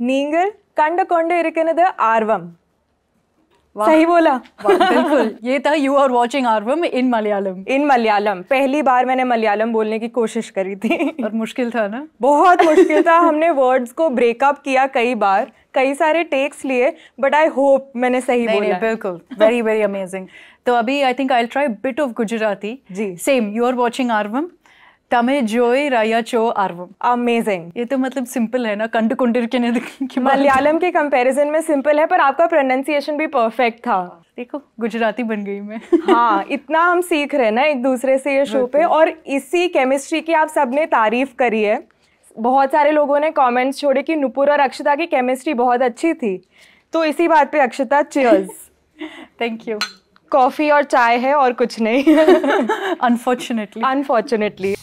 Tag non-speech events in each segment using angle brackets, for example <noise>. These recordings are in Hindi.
நீங்கள் கண்டு கொண்டு இருக்கிறது ஆர்வம். सही बोला बिल्कुल ये था you are watching Arvam in Malayalam in Malayalam पहली बार मैंने मलयालम बोलने की कोशिश करी थी. और मुश्किल था ना? बहुत मुश्किल था। <laughs> हमने वर्ड्स को ब्रेकअप किया कई बार कई सारे टेक्स लिए बट आई होप मैंने सही नहीं, बोला। नहीं, बिल्कुल। वेरी वेरी अमेजिंग तो अभी I think I try bit of Gujarati ji. Same you are watching Arvam. तमे जोय राया चो आर्वम अमेजिंग ये तो मतलब सिंपल है ना कंड कुंडिर मलयालम के कंपैरिजन में सिंपल है पर आपका प्रोनाउंसिएशन भी परफेक्ट था। देखो गुजराती बन गई मैं। हाँ इतना हम सीख रहे हैं ना एक दूसरे से ये शो पे। और इसी केमिस्ट्री की आप सबने तारीफ़ करी है। बहुत सारे लोगों ने कमेंट्स छोड़े कि नुपुर और अक्षता की केमिस्ट्री बहुत अच्छी थी। तो इसी बात पे Akshata cheers thank you coffee और चाय है और कुछ नहीं। <laughs> अनफॉर्चुनेटली अनफॉर्चुनेटली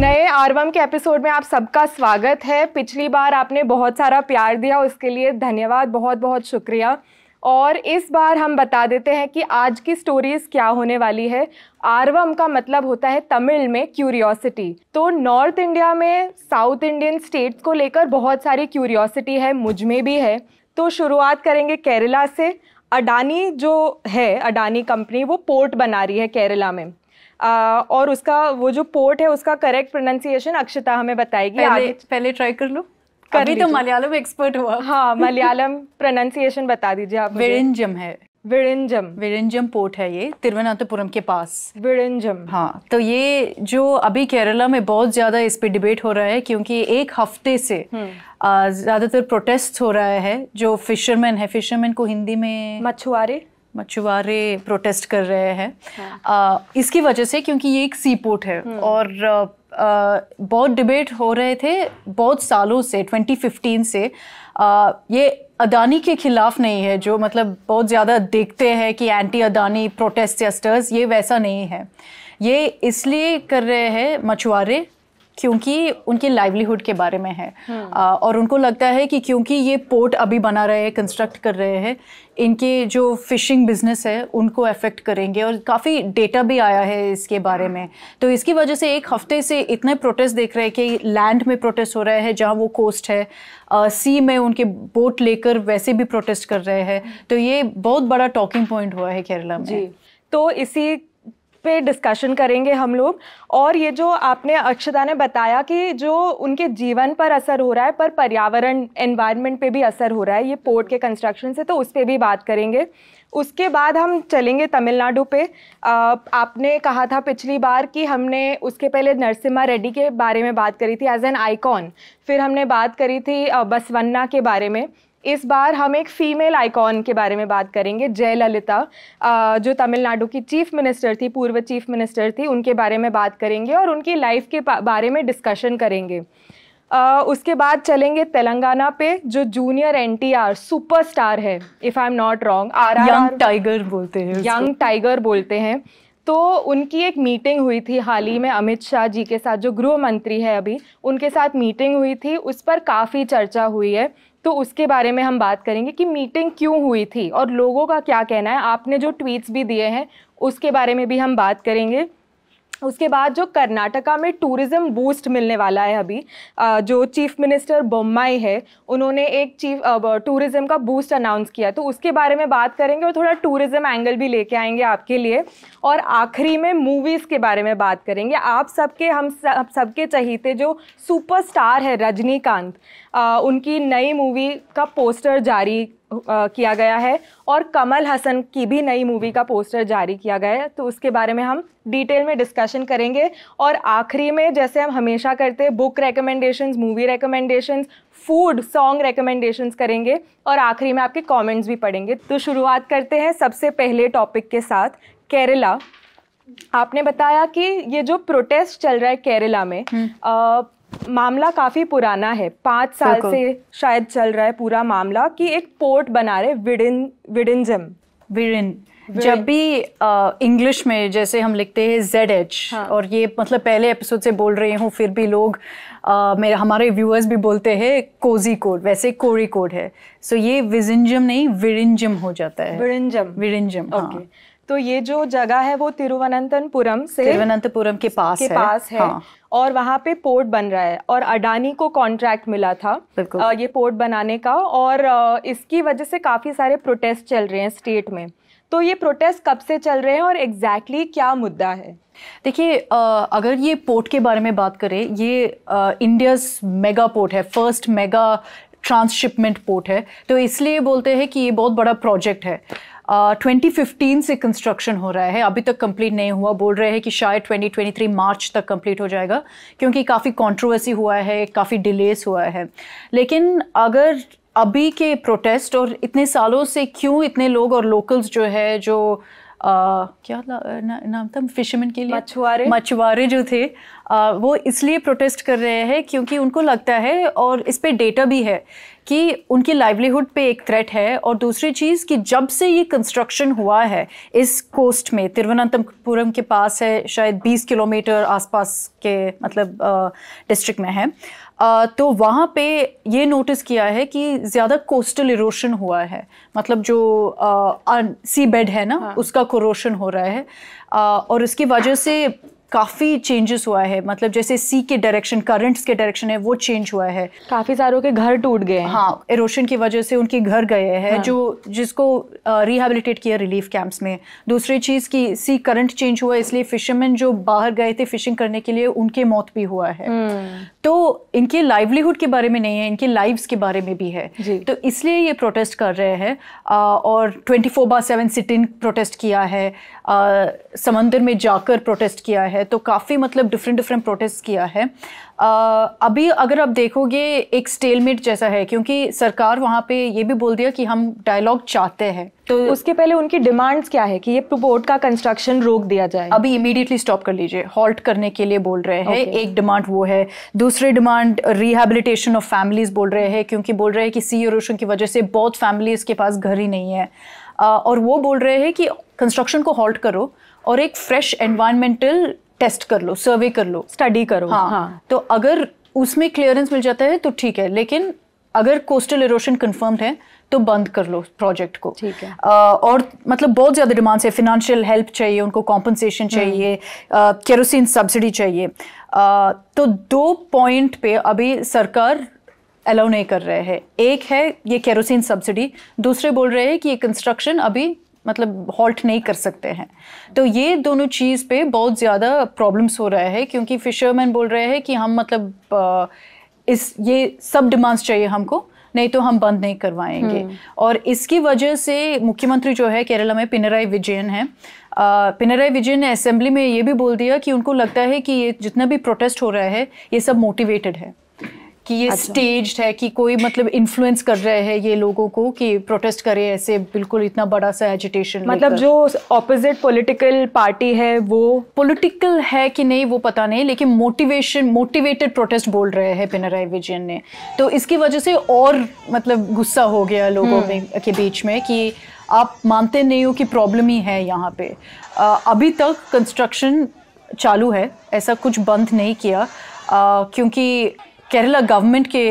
नए आरवम के एपिसोड में आप सबका स्वागत है। पिछली बार आपने बहुत सारा प्यार दिया उसके लिए धन्यवाद बहुत बहुत शुक्रिया। और इस बार हम बता देते हैं कि आज की स्टोरीज क्या होने वाली है। आरवम का मतलब होता है तमिल में क्यूरियोसिटी तो नॉर्थ इंडिया में साउथ इंडियन स्टेट्स को लेकर बहुत सारी क्यूरियोसिटी है मुझमें भी है। तो शुरुआत करेंगे केरला से। अडानी जो है अडानी कंपनी वो पोर्ट बना रही है केरला में। आ, और उसका वो जो पोर्ट है उसका करेक्ट प्रोनाउंसिएशन अक्षता हमें बताएगी। पहले आगे पहले ट्राई कर लो। कर अभी तो मलयालम एक्सपर्ट हुआ। हाँ मलयालम प्रोनाउंसिएशन बता दीजिए आप मुझे। विरिंजम है। विरिंजम विरिंजम पोर्ट है ये तिरुवनंतपुरम के पास। विरिंजम हाँ तो ये जो अभी केरला में बहुत ज़्यादा इस पे डिबेट हो रहा है क्योंकि एक हफ़्ते से ज़्यादातर प्रोटेस्ट हो रहा है जो फिशरमैन है फिशरमैन को हिंदी में मछुआरे। मछुआरे प्रोटेस्ट कर रहे हैं। आ, इसकी वजह से क्योंकि ये एक सी पोर्ट है और आ, आ, बहुत डिबेट हो रहे थे बहुत सालों से 2015 से। आ, ये अदानी के खिलाफ नहीं है, जो मतलब बहुत ज़्यादा देखते हैं कि एंटी अदानी प्रोटेस्टर्स ये वैसा नहीं है। ये इसलिए कर रहे हैं मछुआरे क्योंकि उनकी लाइवलीहुड के बारे में है। आ, और उनको लगता है कि क्योंकि ये पोर्ट अभी बना रहे हैं कंस्ट्रक्ट कर रहे हैं इनके जो फिशिंग बिज़नेस है उनको अफेक्ट करेंगे और काफ़ी डेटा भी आया है इसके बारे में। तो इसकी वजह से एक हफ़्ते से इतने प्रोटेस्ट देख रहे हैं कि लैंड में प्रोटेस्ट हो रहे हैं जहाँ वो कोस्ट है आ, सी में उनके बोट लेकर वैसे भी प्रोटेस्ट कर रहे हैं। तो ये बहुत बड़ा टॉकिंग पॉइंट हुआ है केरला में। जी। तो इसी पे डिस्कशन करेंगे हम लोग। और ये जो आपने अक्षता ने बताया कि जो उनके जीवन पर असर हो रहा है, पर पर्यावरण एनवायरनमेंट पे भी असर हो रहा है, ये पोर्ट के कंस्ट्रक्शन से तो उस पर भी बात करेंगे। उसके बाद हम चलेंगे तमिलनाडु पे। आपने कहा था पिछली बार कि हमने उसके पहले नरसिम्हा रेड्डी के बारे में बात करी थी एज एन आइकॉन फिर हमने बात करी थी बसवन्ना के बारे में। इस बार हम एक फीमेल आइकॉन के बारे में बात करेंगे जयललिता जो तमिलनाडु की चीफ मिनिस्टर थी पूर्व चीफ मिनिस्टर थी उनके बारे में बात करेंगे और उनकी लाइफ के बारे में डिस्कशन करेंगे। अ, उसके बाद चलेंगे तेलंगाना पे जो जूनियर एनटीआर सुपरस्टार है if I am not wrong our young tiger बोलते हैं यंग टाइगर बोलते हैं। तो उनकी एक मीटिंग हुई थी हाल ही में अमित शाह जी के साथ जो गृह मंत्री है अभी उनके साथ मीटिंग हुई थी उस पर काफ़ी चर्चा हुई है। तो उसके बारे में हम बात करेंगे कि मीटिंग क्यों हुई थी और लोगों का क्या कहना है। आपने जो ट्वीट्स भी दिए हैं, उसके बारे में भी हम बात करेंगे। उसके बाद जो कर्नाटका में टूरिज़्म बूस्ट मिलने वाला है अभी जो चीफ मिनिस्टर बोम्माई है, उन्होंने एक चीफ टूरिज़्म का बूस्ट अनाउंस किया। तो उसके बारे में बात करेंगे और थोड़ा टूरिज़्म एंगल भी लेके आएँगे आपके लिए। और आखिरी में मूवीज़ के बारे में बात करेंगे। आप सबके, हम सब सबके चहीते जो सुपरस्टार है रजनीकांत उनकी नई मूवी का पोस्टर जारी किया गया है और कमल हसन की भी नई मूवी का पोस्टर जारी किया गया है। तो उसके बारे में हम डिटेल में डिस्कशन करेंगे और आखिरी में जैसे हम हमेशा करते हैं book recommendations movie recommendations food song recommendations करेंगे और आखिरी में आपके कॉमेंट्स भी पढ़ेंगे। तो शुरुआत करते हैं सबसे पहले टॉपिक के साथ केरला। आपने बताया कि ये जो प्रोटेस्ट चल रहा है केरला में अ, मामला काफ़ी पुराना है। पाँच साल से शायद चल रहा है पूरा मामला कि एक पोर्ट बना रहे विडिन विडिंजम। विरिन। जब भी इंग्लिश में जैसे हम लिखते हैं जेड एच हाँ। और ये मतलब पहले एपिसोड से बोल रही हूँ फिर भी लोग अ, मेरे हमारे व्यूअर्स भी बोलते हैं कोजी कोड वैसे कोरी कोड है। सो ये विजिंजम नहीं विरिंजम हो जाता है। विडिंजम विरिंजम हाँ। ओके। तो ये जो जगह है वो तिरुवनंतपुरम से तिरुवनंतपुरम के पास के है। पास है। हाँ। और वहाँ पे पोर्ट बन रहा है और अडानी को कॉन्ट्रैक्ट मिला था आ, ये पोर्ट बनाने का और आ, इसकी वजह से काफ़ी सारे प्रोटेस्ट चल रहे हैं स्टेट में। तो ये प्रोटेस्ट कब से चल रहे हैं और एग्जैक्टली exactly क्या मुद्दा है? देखिए अगर ये पोर्ट के बारे में बात करें ये इंडियाज मेगा पोर्ट है फ़र्स्ट मेगा ट्रांसशिपमेंट पोर्ट है। तो इसलिए बोलते हैं कि ये बहुत बड़ा प्रोजेक्ट है। ट्वेंटी uh, फिफ्टीन से कंस्ट्रक्शन हो रहा है। अभी तक कंप्लीट नहीं हुआ। बोल रहे हैं कि शायद 2023 मार्च तक कंप्लीट हो जाएगा क्योंकि काफ़ी कंट्रोवर्सी हुआ है काफ़ी डिलेस हुआ है। लेकिन अगर अभी के प्रोटेस्ट और इतने सालों से क्यों इतने लोग और लोकल्स जो है जो आ, क्या ना, नाम था फिशरमैन के लिए? मछुआरे। मछुआरे जो थे आ, वो इसलिए प्रोटेस्ट कर रहे हैं क्योंकि उनको लगता है और इस पर डेटा भी है कि उनकी लाइवलीहुड पे एक थ्रेट है और दूसरी चीज़ कि जब से ये कंस्ट्रक्शन हुआ है इस कोस्ट में तिरुवनंतपुरम के पास है शायद 20 किलोमीटर आसपास के मतलब डिस्ट्रिक्ट में है तो वहाँ पे ये नोटिस किया है कि ज़्यादा कोस्टल इरोशन हुआ है। मतलब जो सी बेड है ना हाँ. उसका कोरोशन हो रहा है। आ, और इसकी वजह से काफ़ी चेंजेस हुआ है। मतलब जैसे सी के डायरेक्शन करंट्स के डायरेक्शन है वो चेंज हुआ है। काफ़ी सारों के घर टूट गए हैं। हाँ एरोशन की वजह से उनके घर गए हैं हाँ. जो जिसको रिहेबिलिटेट किया रिलीफ कैंप्स में। दूसरी चीज़ की सी करंट चेंज हुआ इसलिए फिशरमैन जो बाहर गए थे फिशिंग करने के लिए उनके मौत भी हुआ है। हम्म। तो इनके लाइवलीहुड के बारे में नहीं है इनके लाइव्स के बारे में भी है। तो इसलिए ये प्रोटेस्ट कर रहे हैं और ट्वेंटी फोर बार सेवन सिटिन प्रोटेस्ट किया है समंदर में जाकर प्रोटेस्ट किया है तो काफ़ी मतलब डिफरेंट डिफरेंट प्रोटेस्ट किया है। अभी अगर आप देखोगे एक स्टेलमेट जैसा है क्योंकि सरकार वहाँ पे ये भी बोल दिया कि हम डायलॉग चाहते हैं। तो उसके पहले उनकी डिमांड्स क्या है कि ये पोर्ट का कंस्ट्रक्शन रोक दिया जाए? अभी इमीडिएटली स्टॉप कर लीजिए। हॉल्ट करने के लिए बोल रहे हैं। Okay. एक डिमांड वो है। दूसरी डिमांड रिहेबिलिटेशन ऑफ़ फैमिलीज़ बोल रहे हैं क्योंकि बोल रहे हैं कि सी इरोशन की वजह से बहुत फैमिलीज़ के पास घर ही नहीं है। और वो बोल रहे हैं कि कंस्ट्रक्शन को हॉल्ट करो और एक फ्रेश एनवायरमेंटल टेस्ट कर लो सर्वे कर लो स्टडी करो। हाँ, हाँ तो अगर उसमें क्लियरेंस मिल जाता है तो ठीक है लेकिन अगर कोस्टल इरोशन कंफर्म्ड है तो बंद कर लो प्रोजेक्ट को। ठीक है। आ, और मतलब बहुत ज़्यादा डिमांड्स है फिनेंशियल हेल्प चाहिए उनको कॉम्पनसेशन हम्म। चाहिए केरोसिन सब्सिडी चाहिए। आ, तो दो पॉइंट पे अभी सरकार अलाउ नहीं कर रहे हैं। एक है ये केरोसिन सब्सिडी दूसरे बोल रहे हैं कि ये कंस्ट्रक्शन अभी मतलब हॉल्ट नहीं कर सकते हैं। तो ये दोनों चीज़ पे बहुत ज़्यादा प्रॉब्लम्स हो रहा है क्योंकि फिशरमैन बोल रहे हैं कि हम मतलब इस ये सब डिमांड्स चाहिए हमको नहीं तो हम बंद नहीं करवाएँगे। हम्म। और इसकी वजह से मुख्यमंत्री जो है केरला में पिनराई विजयन है। पिनराई विजयन ने असेंबली में ये भी बोल दिया कि उनको लगता है कि ये जितना भी प्रोटेस्ट हो रहा है ये सब मोटिवेटेड है। कि ये अच्छा। स्टेज्ड है कि कोई मतलब इन्फ्लुएंस कर रहे हैं ये लोगों को कि प्रोटेस्ट करे ऐसे बिल्कुल इतना बड़ा सा एजिटेशन मतलब जो ऑपोजिट पॉलिटिकल पार्टी है वो पॉलिटिकल है कि नहीं वो पता नहीं लेकिन मोटिवेशन मोटिवेटेड प्रोटेस्ट बोल रहे हैं पिनराई विजयन ने तो इसकी वजह से और मतलब गुस्सा हो गया लोगों हम्म। में के बीच में कि आप मानते नहीं हो कि प्रॉब्लम ही है यहाँ पे आ, अभी तक कंस्ट्रक्शन चालू है ऐसा कुछ बंद नहीं किया आ, क्योंकि केरला गवर्नमेंट के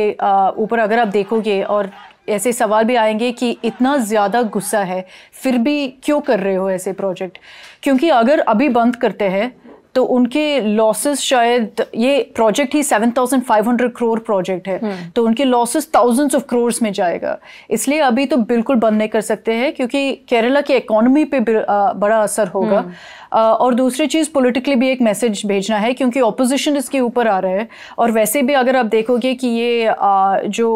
ऊपर अगर आप देखोगे और ऐसे सवाल भी आएँगे कि इतना ज़्यादा गुस्सा है, फिर भी क्यों कर रहे हो ऐसे प्रोजेक्ट? क्योंकि अगर अभी बंद करते हैं तो उनके लॉसेस शायद ये प्रोजेक्ट ही 7500 करोड़ प्रोजेक्ट है हम्म। तो उनके लॉसेस थाउजेंड्स ऑफ़ करोड़ में जाएगा इसलिए अभी तो बिल्कुल बंद नहीं कर सकते हैं क्योंकि केरला की इकोनॉमी पे बड़ा असर होगा हम्म। और दूसरी चीज़ पॉलिटिकली भी एक मैसेज भेजना है क्योंकि ऑपोजिशन इसके ऊपर आ रहा है और वैसे भी अगर आप देखोगे कि ये जो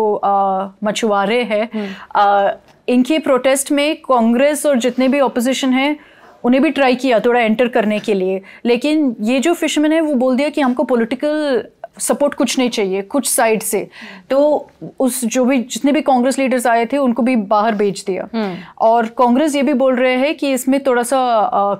मछुआरे हैं हम्म। इनके प्रोटेस्ट में कांग्रेस और जितने भी ऑपोजिशन हैं उन्हें भी ट्राई किया थोड़ा एंटर करने के लिए। लेकिन ये जो फिशमैन है, वो बोल दिया कि हमको पॉलिटिकल सपोर्ट कुछ नहीं चाहिए कुछ साइड से। तो उस जो भी जितने भी कांग्रेस लीडर्स आए थे उनको भी बाहर भेज दिया। हम्म। और कांग्रेस ये भी बोल रहे हैं कि इसमें थोड़ा सा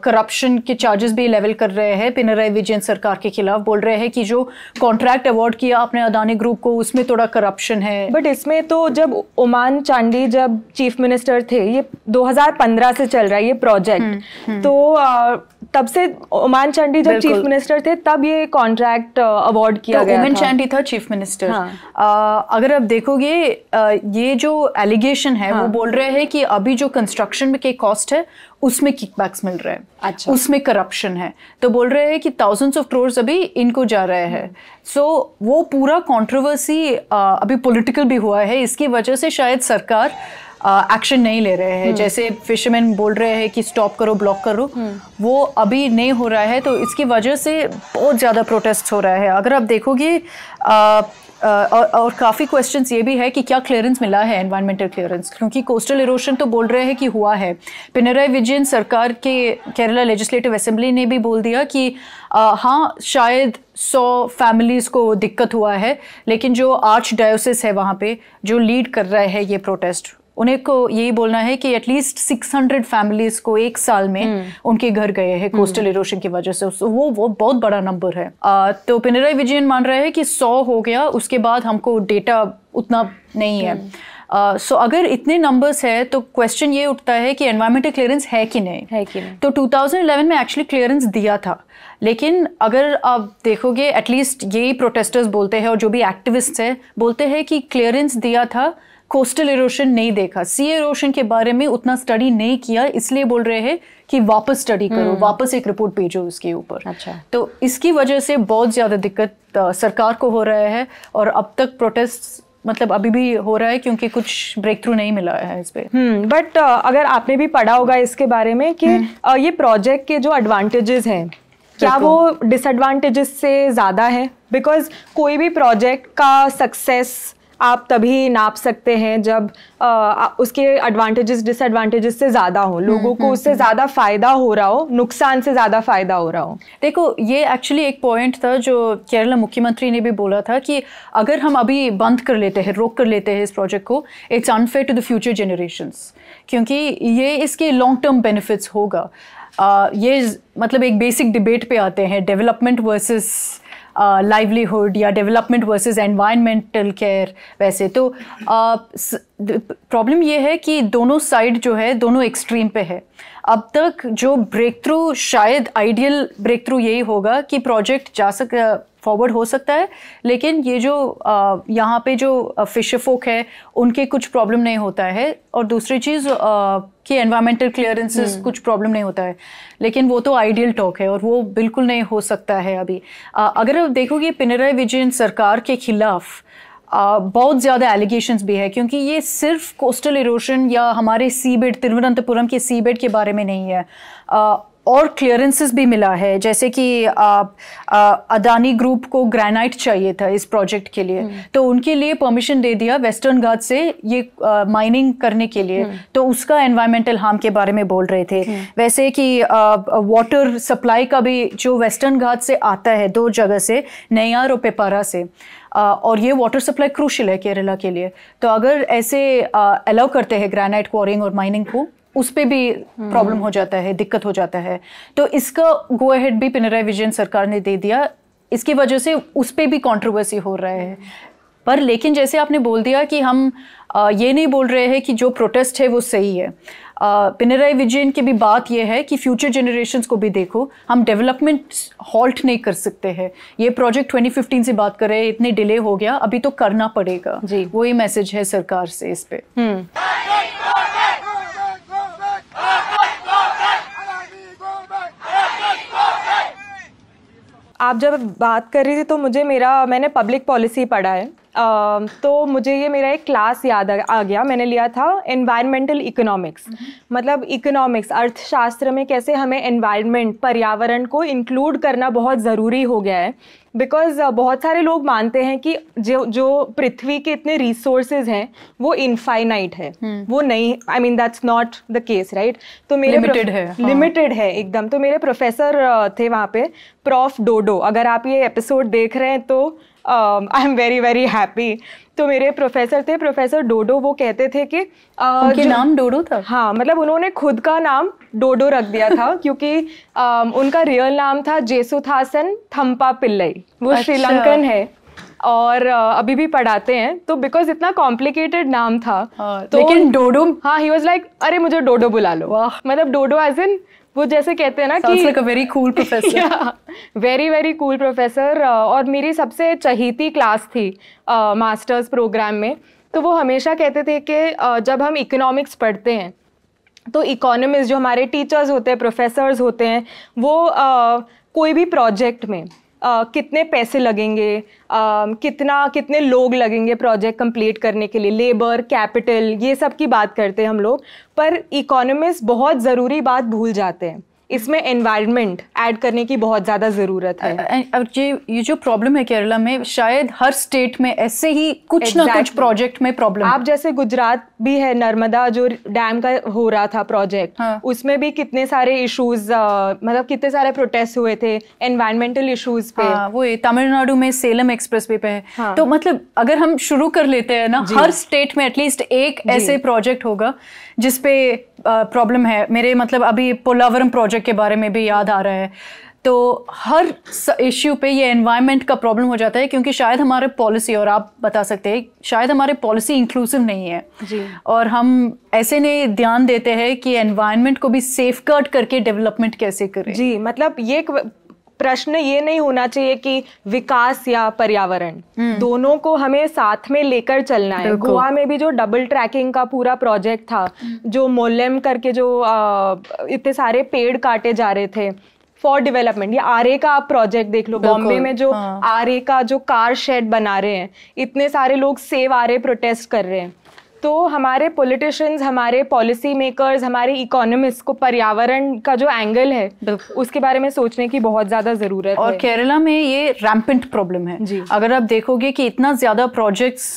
करप्शन के चार्जेस भी लेवल कर रहे हैं पिनराई विजयन सरकार के खिलाफ। बोल रहे हैं कि जो कॉन्ट्रैक्ट अवार्ड किया अपने अदानी ग्रुप को उसमें थोड़ा करप्शन है। बट इसमें तो जब ओमान चांडी जब चीफ मिनिस्टर थे ये 2015 से चल रहा है ये प्रोजेक्ट हम्म, हम्म। तो आ, तब से ओमान चांडी जब चीफ मिनिस्टर थे तब ये कॉन्ट्रैक्ट अवार्ड किया गया चांडी था। Chief minister. हाँ. अगर आप देखोगे ये जो एलिगेशन है हाँ. वो बोल रहे हैं कि अभी जो कंस्ट्रक्शन के कॉस्ट है उसमें किकबैक्स मिल रहे हैं। अच्छा। उसमें करप्शन है। तो बोल रहे हैं कि थाउजेंड्स ऑफ़ क्रोर्स अभी इनको जा रहे हैं। सो so, वो पूरा कंट्रोवर्सी अभी पॉलिटिकल भी हुआ है। इसकी वजह से शायद सरकार एक्शन नहीं ले रहे हैं। हम्म। जैसे फिशरमैन बोल रहे हैं कि स्टॉप करो ब्लॉक करो। हम्म। वो अभी नहीं हो रहा है तो इसकी वजह से बहुत ज़्यादा प्रोटेस्ट हो रहा है। अगर आप देखोगे और, और काफ़ी क्वेश्चन ये भी है कि क्या क्लियरेंस मिला है एनवायरमेंटल क्लियरेंस क्योंकि कोस्टल इरोशन तो बोल रहे हैं कि हुआ है। पिनराई विजयन सरकार के केरला लेजिस्लेटिव असेंबली ने भी बोल दिया कि आ, हाँ शायद सौ फैमिलीज़ को दिक्कत हुआ है लेकिन जो आर्च डायोसिस है वहाँ पे जो लीड कर रहे हैं ये प्रोटेस्ट उन्हें को यही बोलना है कि एटलीस्ट 600 फैमिलीज़ को एक साल में हम्म। उनके घर गए हैं कोस्टल हम्म। इरोशन की वजह से वो वो बहुत बड़ा नंबर है आ, तो पिनराई विजयन मान रहे हैं कि 100 हो गया उसके बाद हमको डेटा उतना नहीं है सो हम्म। uh, so अगर इतने नंबर्स है तो क्वेश्चन ये उठता है कि एनवायरमेंटल क्लियरेंस है कि नहीं है कि नहीं तो 2011 में एक्चुअली क्लियरेंस दिया था लेकिन अगर आप देखोगे एटलीस्ट यही प्रोटेस्टर्स बोलते हैं और जो भी एक्टिविस्ट है बोलते हैं कि क्लियरेंस दिया था कोस्टल इरोशन नहीं देखा। सी इरोशन के बारे में उतना स्टडी नहीं किया इसलिए बोल रहे हैं कि वापस स्टडी करो हम्म। वापस एक रिपोर्ट भेजो उसके ऊपर। अच्छा। तो इसकी वजह से बहुत ज़्यादा दिक्कत सरकार को हो रहा है और अब तक प्रोटेस्ट मतलब अभी भी हो रहा है क्योंकि कुछ ब्रेक थ्रू नहीं मिला है इस पर बट हम्म, अगर आपने भी पढ़ा होगा इसके बारे में कि हम्म। ये प्रोजेक्ट के जो एडवांटेजेस हैं क्या वो डिसएडवांटेजेस से ज़्यादा है? बिकॉज़ कोई भी प्रोजेक्ट का सक्सेस आप तभी नाप सकते हैं जब आ, उसके एडवांटेजेस डिसएडवांटेजेस से ज़्यादा हो। लोगों हम्म, को हम्म, उससे हम्म। ज़्यादा फ़ायदा हो रहा हो नुकसान से ज़्यादा फ़ायदा हो रहा हो। देखो ये एक्चुअली एक पॉइंट था जो केरला मुख्यमंत्री ने भी बोला था कि अगर हम अभी बंद कर लेते हैं रोक कर लेते हैं इस प्रोजेक्ट को it's unfair to the future generations क्योंकि ये इसके लॉन्ग टर्म बेनिफिट्स होगा। आ, ये मतलब एक बेसिक डिबेट पे आते हैं डेवलपमेंट वर्सेस लाइवलीहुड या डेवलपमेंट वर्सेस एनवायरमेंटल केयर वैसे। तो प्रॉब्लम ये है कि दोनों साइड जो है, दोनों एक्सट्रीम पे है। अब तक जो ब्रेक थ्रू शायद आइडियल ब्रेक थ्रू यही होगा कि प्रोजेक्ट जा सक फॉरवर्ड हो सकता है लेकिन ये जो यहाँ पे जो फिशर फोक है उनके कुछ प्रॉब्लम नहीं होता है। और दूसरी चीज़ कि एनवायरमेंटल क्लियरेंसेस हम्म। कुछ प्रॉब्लम नहीं होता है। लेकिन वो तो आइडियल टॉक है और वो बिल्कुल नहीं हो सकता है अभी। आ, अगर आप देखोगे पिनराई विजयन सरकार के खिलाफ Uh, बहुत ज़्यादा एलिगेशंस भी है क्योंकि ये सिर्फ़ कोस्टल इरोशन या हमारे सी बेड तिरुवनंतपुरम के सी बेड के बारे में नहीं है। uh, और क्लियरेंसेस भी मिला है जैसे कि अदानी ग्रुप को ग्रेनाइट चाहिए था इस प्रोजेक्ट के लिए हम्म। तो उनके लिए परमिशन दे दिया वेस्टर्न घाट से ये माइनिंग करने के लिए हम्म। तो उसका एनवायरमेंटल हार्म के बारे में बोल रहे थे। वैसे कि वाटर सप्लाई का भी जो वेस्टर्न घाट से आता है दो जगह से नैयार और पेपारा से और ये वाटर सप्लाई क्रूशल है केरला के लिए तो अगर ऐसे अलाउ करते हैं ग्रेनाइट क्वारिंग और माइनिंग को उस पर भी प्रॉब्लम हो जाता है दिक्कत हो जाता है। तो इसका गो अहेड भी पिनराई विजयन सरकार ने दे दिया। इसकी वजह से उस पर भी कंट्रोवर्सी हो रहा है। पर लेकिन जैसे आपने बोल दिया कि हम ये नहीं बोल रहे हैं कि जो प्रोटेस्ट है वो सही है। पिनराई विजयन की भी बात यह है कि फ्यूचर जनरेशन को भी देखो हम डेवलपमेंट हॉल्ट नहीं कर सकते हैं। ये प्रोजेक्ट 2015 से बात कर रहे हैं इतने डिले हो गया अभी तो करना पड़ेगा। जी। वही मैसेज है सरकार से इस पे। आप जब बात कर रही थी तो मुझे मेरा मैंने पब्लिक पॉलिसी पढ़ा है। तो मुझे ये मेरा एक क्लास याद आ गया। मैंने लिया था एनवायरमेंटल इकोनॉमिक्स मतलब इकोनॉमिक्स अर्थशास्त्र में कैसे हमें एनवायरनमेंट पर्यावरण को इंक्लूड करना बहुत ज़रूरी हो गया है। बिकॉज़ बहुत सारे लोग मानते हैं कि जो जो पृथ्वी के इतने रिसोर्सेज हैं वो इनफाइनाइट है। hmm. वो नहीं I mean that's not the case right तो मेरे लिमिटेड है लिमिटेड हाँ. है एकदम। तो मेरे प्रोफेसर थे वहाँ पे प्रॉफ डोडो अगर आप ये एपिसोड देख रहे हैं तो I am very very happy तो मेरे प्रोफेसर थे प्रोफेसर डोडो वो कहते थे कि uh, उनके नाम डोडो था? हाँ मतलब उन्होंने खुद का नाम डोडो रख दिया था <laughs> क्योंकि uh, उनका रियल नाम था जेसुथासन थम्पा पिल्लई वो अच्छा। श्रीलंकन है और uh, अभी भी पढ़ाते हैं। तो बिकॉज़ इतना कॉम्प्लिकेटेड नाम था हाँ, तो लेकिन डोडो हाँ ही वॉज़ लाइक अरे मुझे डोडो बुला लो। मतलब डोडो एज इन वो जैसे कहते हैं ना कि very cool professor very very cool professor और मेरी सबसे चहीती क्लास थी मास्टर्स uh, प्रोग्राम में। तो वो हमेशा कहते थे कि uh, जब हम इकोनॉमिक्स पढ़ते हैं तो इकोनॉमिस्ट जो हमारे टीचर्स होते हैं प्रोफेसर्स होते हैं वो uh, कोई भी प्रोजेक्ट में Uh, कितने पैसे लगेंगे? uh, कितना कितने लोग लगेंगे प्रोजेक्ट कंप्लीट करने के लिए? लेबर कैपिटल ये सब की बात करते हैं हम लोग। पर इकोनॉमिस्ट बहुत ज़रूरी बात भूल जाते हैं। इसमें एनवायरनमेंट ऐड करने की बहुत ज़्यादा ज़रूरत है अब ये ये जो प्रॉब्लम है केरला में शायद हर स्टेट में ऐसे ही कुछ exactly. ना कुछ प्रोजेक्ट में प्रॉब्लम आप जैसे गुजरात भी है नर्मदा जो डैम का हो रहा था प्रोजेक्ट हाँ. उसमें भी कितने सारे इश्यूज़ मतलब कितने सारे प्रोटेस्ट हुए थे एनवायरमेंटल इश्यूज़ पे हाँ, वो तमिलनाडु में सेलम एक्सप्रेस वे पे है हाँ. तो मतलब अगर हम शुरू कर लेते हैं ना हर स्टेट में एटलीस्ट एक ऐसे प्रोजेक्ट होगा जिसपे प्रॉब्लम है। मेरे मतलब अभी पोलावरम प्रोजेक्ट के बारे में भी याद आ रहा है। तो हर इश्यू पे ये एनवायरनमेंट का प्रॉब्लम हो जाता है क्योंकि शायद हमारे पॉलिसी और आप बता सकते हैं शायद हमारे पॉलिसी इंक्लूसिव नहीं है। जी। और हम ऐसे नहीं ध्यान देते हैं कि एनवायरनमेंट को भी सेफ़ करके डेवलपमेंट कैसे करें। जी मतलब ये प्रश्न ये नहीं होना चाहिए कि विकास या पर्यावरण हम्म। दोनों को हमें साथ में लेकर चलना है गोवा में भी जो डबल ट्रैकिंग का पूरा प्रोजेक्ट था हम्म। जो मोलेम करके जो इतने सारे पेड़ काटे जा रहे थे फॉर डेवलपमेंट ये आर का आप प्रोजेक्ट देख लो बॉम्बे में जो हाँ। आर का जो कार शेड बना रहे हैं इतने सारे लोग सेव आरए प्रोटेस्ट कर रहे हैं तो हमारे पॉलिटिशियंस हमारे पॉलिसी मेकर्स हमारे इकोनॉमिस्ट को पर्यावरण का जो एंगल है उसके बारे में सोचने की बहुत ज़्यादा ज़रूरत है। और केरला में ये रैम्पेंट प्रॉब्लम है। जी। अगर आप देखोगे कि इतना ज़्यादा प्रोजेक्ट्स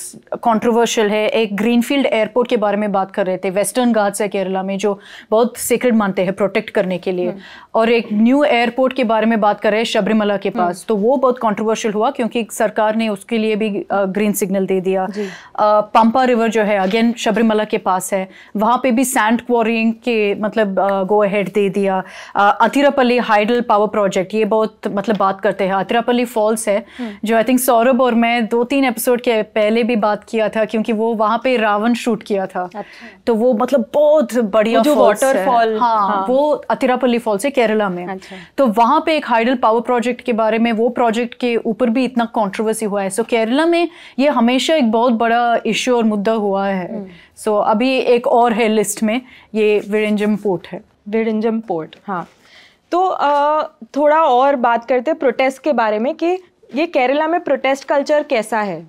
कंट्रोवर्शियल है एक ग्रीनफील्ड एयरपोर्ट के बारे में बात कर रहे थे वेस्टर्न घाट्स है केरला में जो बहुत सीक्रेट मानते हैं प्रोटेक्ट करने के लिए। हम्म। और एक न्यू एयरपोर्ट के बारे में बात कर रहे हैं शबरीमला के पास हम्म। तो वो बहुत कॉन्ट्रोवर्शियल हुआ क्योंकि सरकार ने उसके लिए भी ग्रीन सिग्नल दे दिया। पंपा रिवर जो है अगेन शबरीमला के पास है। वहाँ पे भी सैंड क्वारिंग के मतलब गो अहेड दे दिया। अतिरापल्ली हाइडल पावर प्रोजेक्ट ये बहुत मतलब बात करते हैं। अतिरापल्ली फॉल्स है हम्म। जो आई थिंक सौरभ और मैं दो तीन एपिसोड के पहले भी बात किया था क्योंकि वो वहाँ पे रावण शूट किया था। अच्छा। तो वो मतलब बहुत बढ़िया जो वाटरफॉल हाँ, हाँ वो अतिरापल्ली फॉल्स है केरला में। अच्छा। तो वहाँ पे एक हाइडल पावर प्रोजेक्ट के बारे में वो प्रोजेक्ट के ऊपर भी इतना कॉन्ट्रोवर्सी हुआ है। सो केरला में ये हमेशा एक बहुत बड़ा इश्यू और मुद्दा हुआ है। सो हम्म। so, अभी एक और है लिस्ट में ये विरिंजम पोर्ट है। विरिंजम पोर्ट हाँ। तो आ, थोड़ा और बात करते हैं प्रोटेस्ट के बारे में कि ये केरला में प्रोटेस्ट कल्चर कैसा है?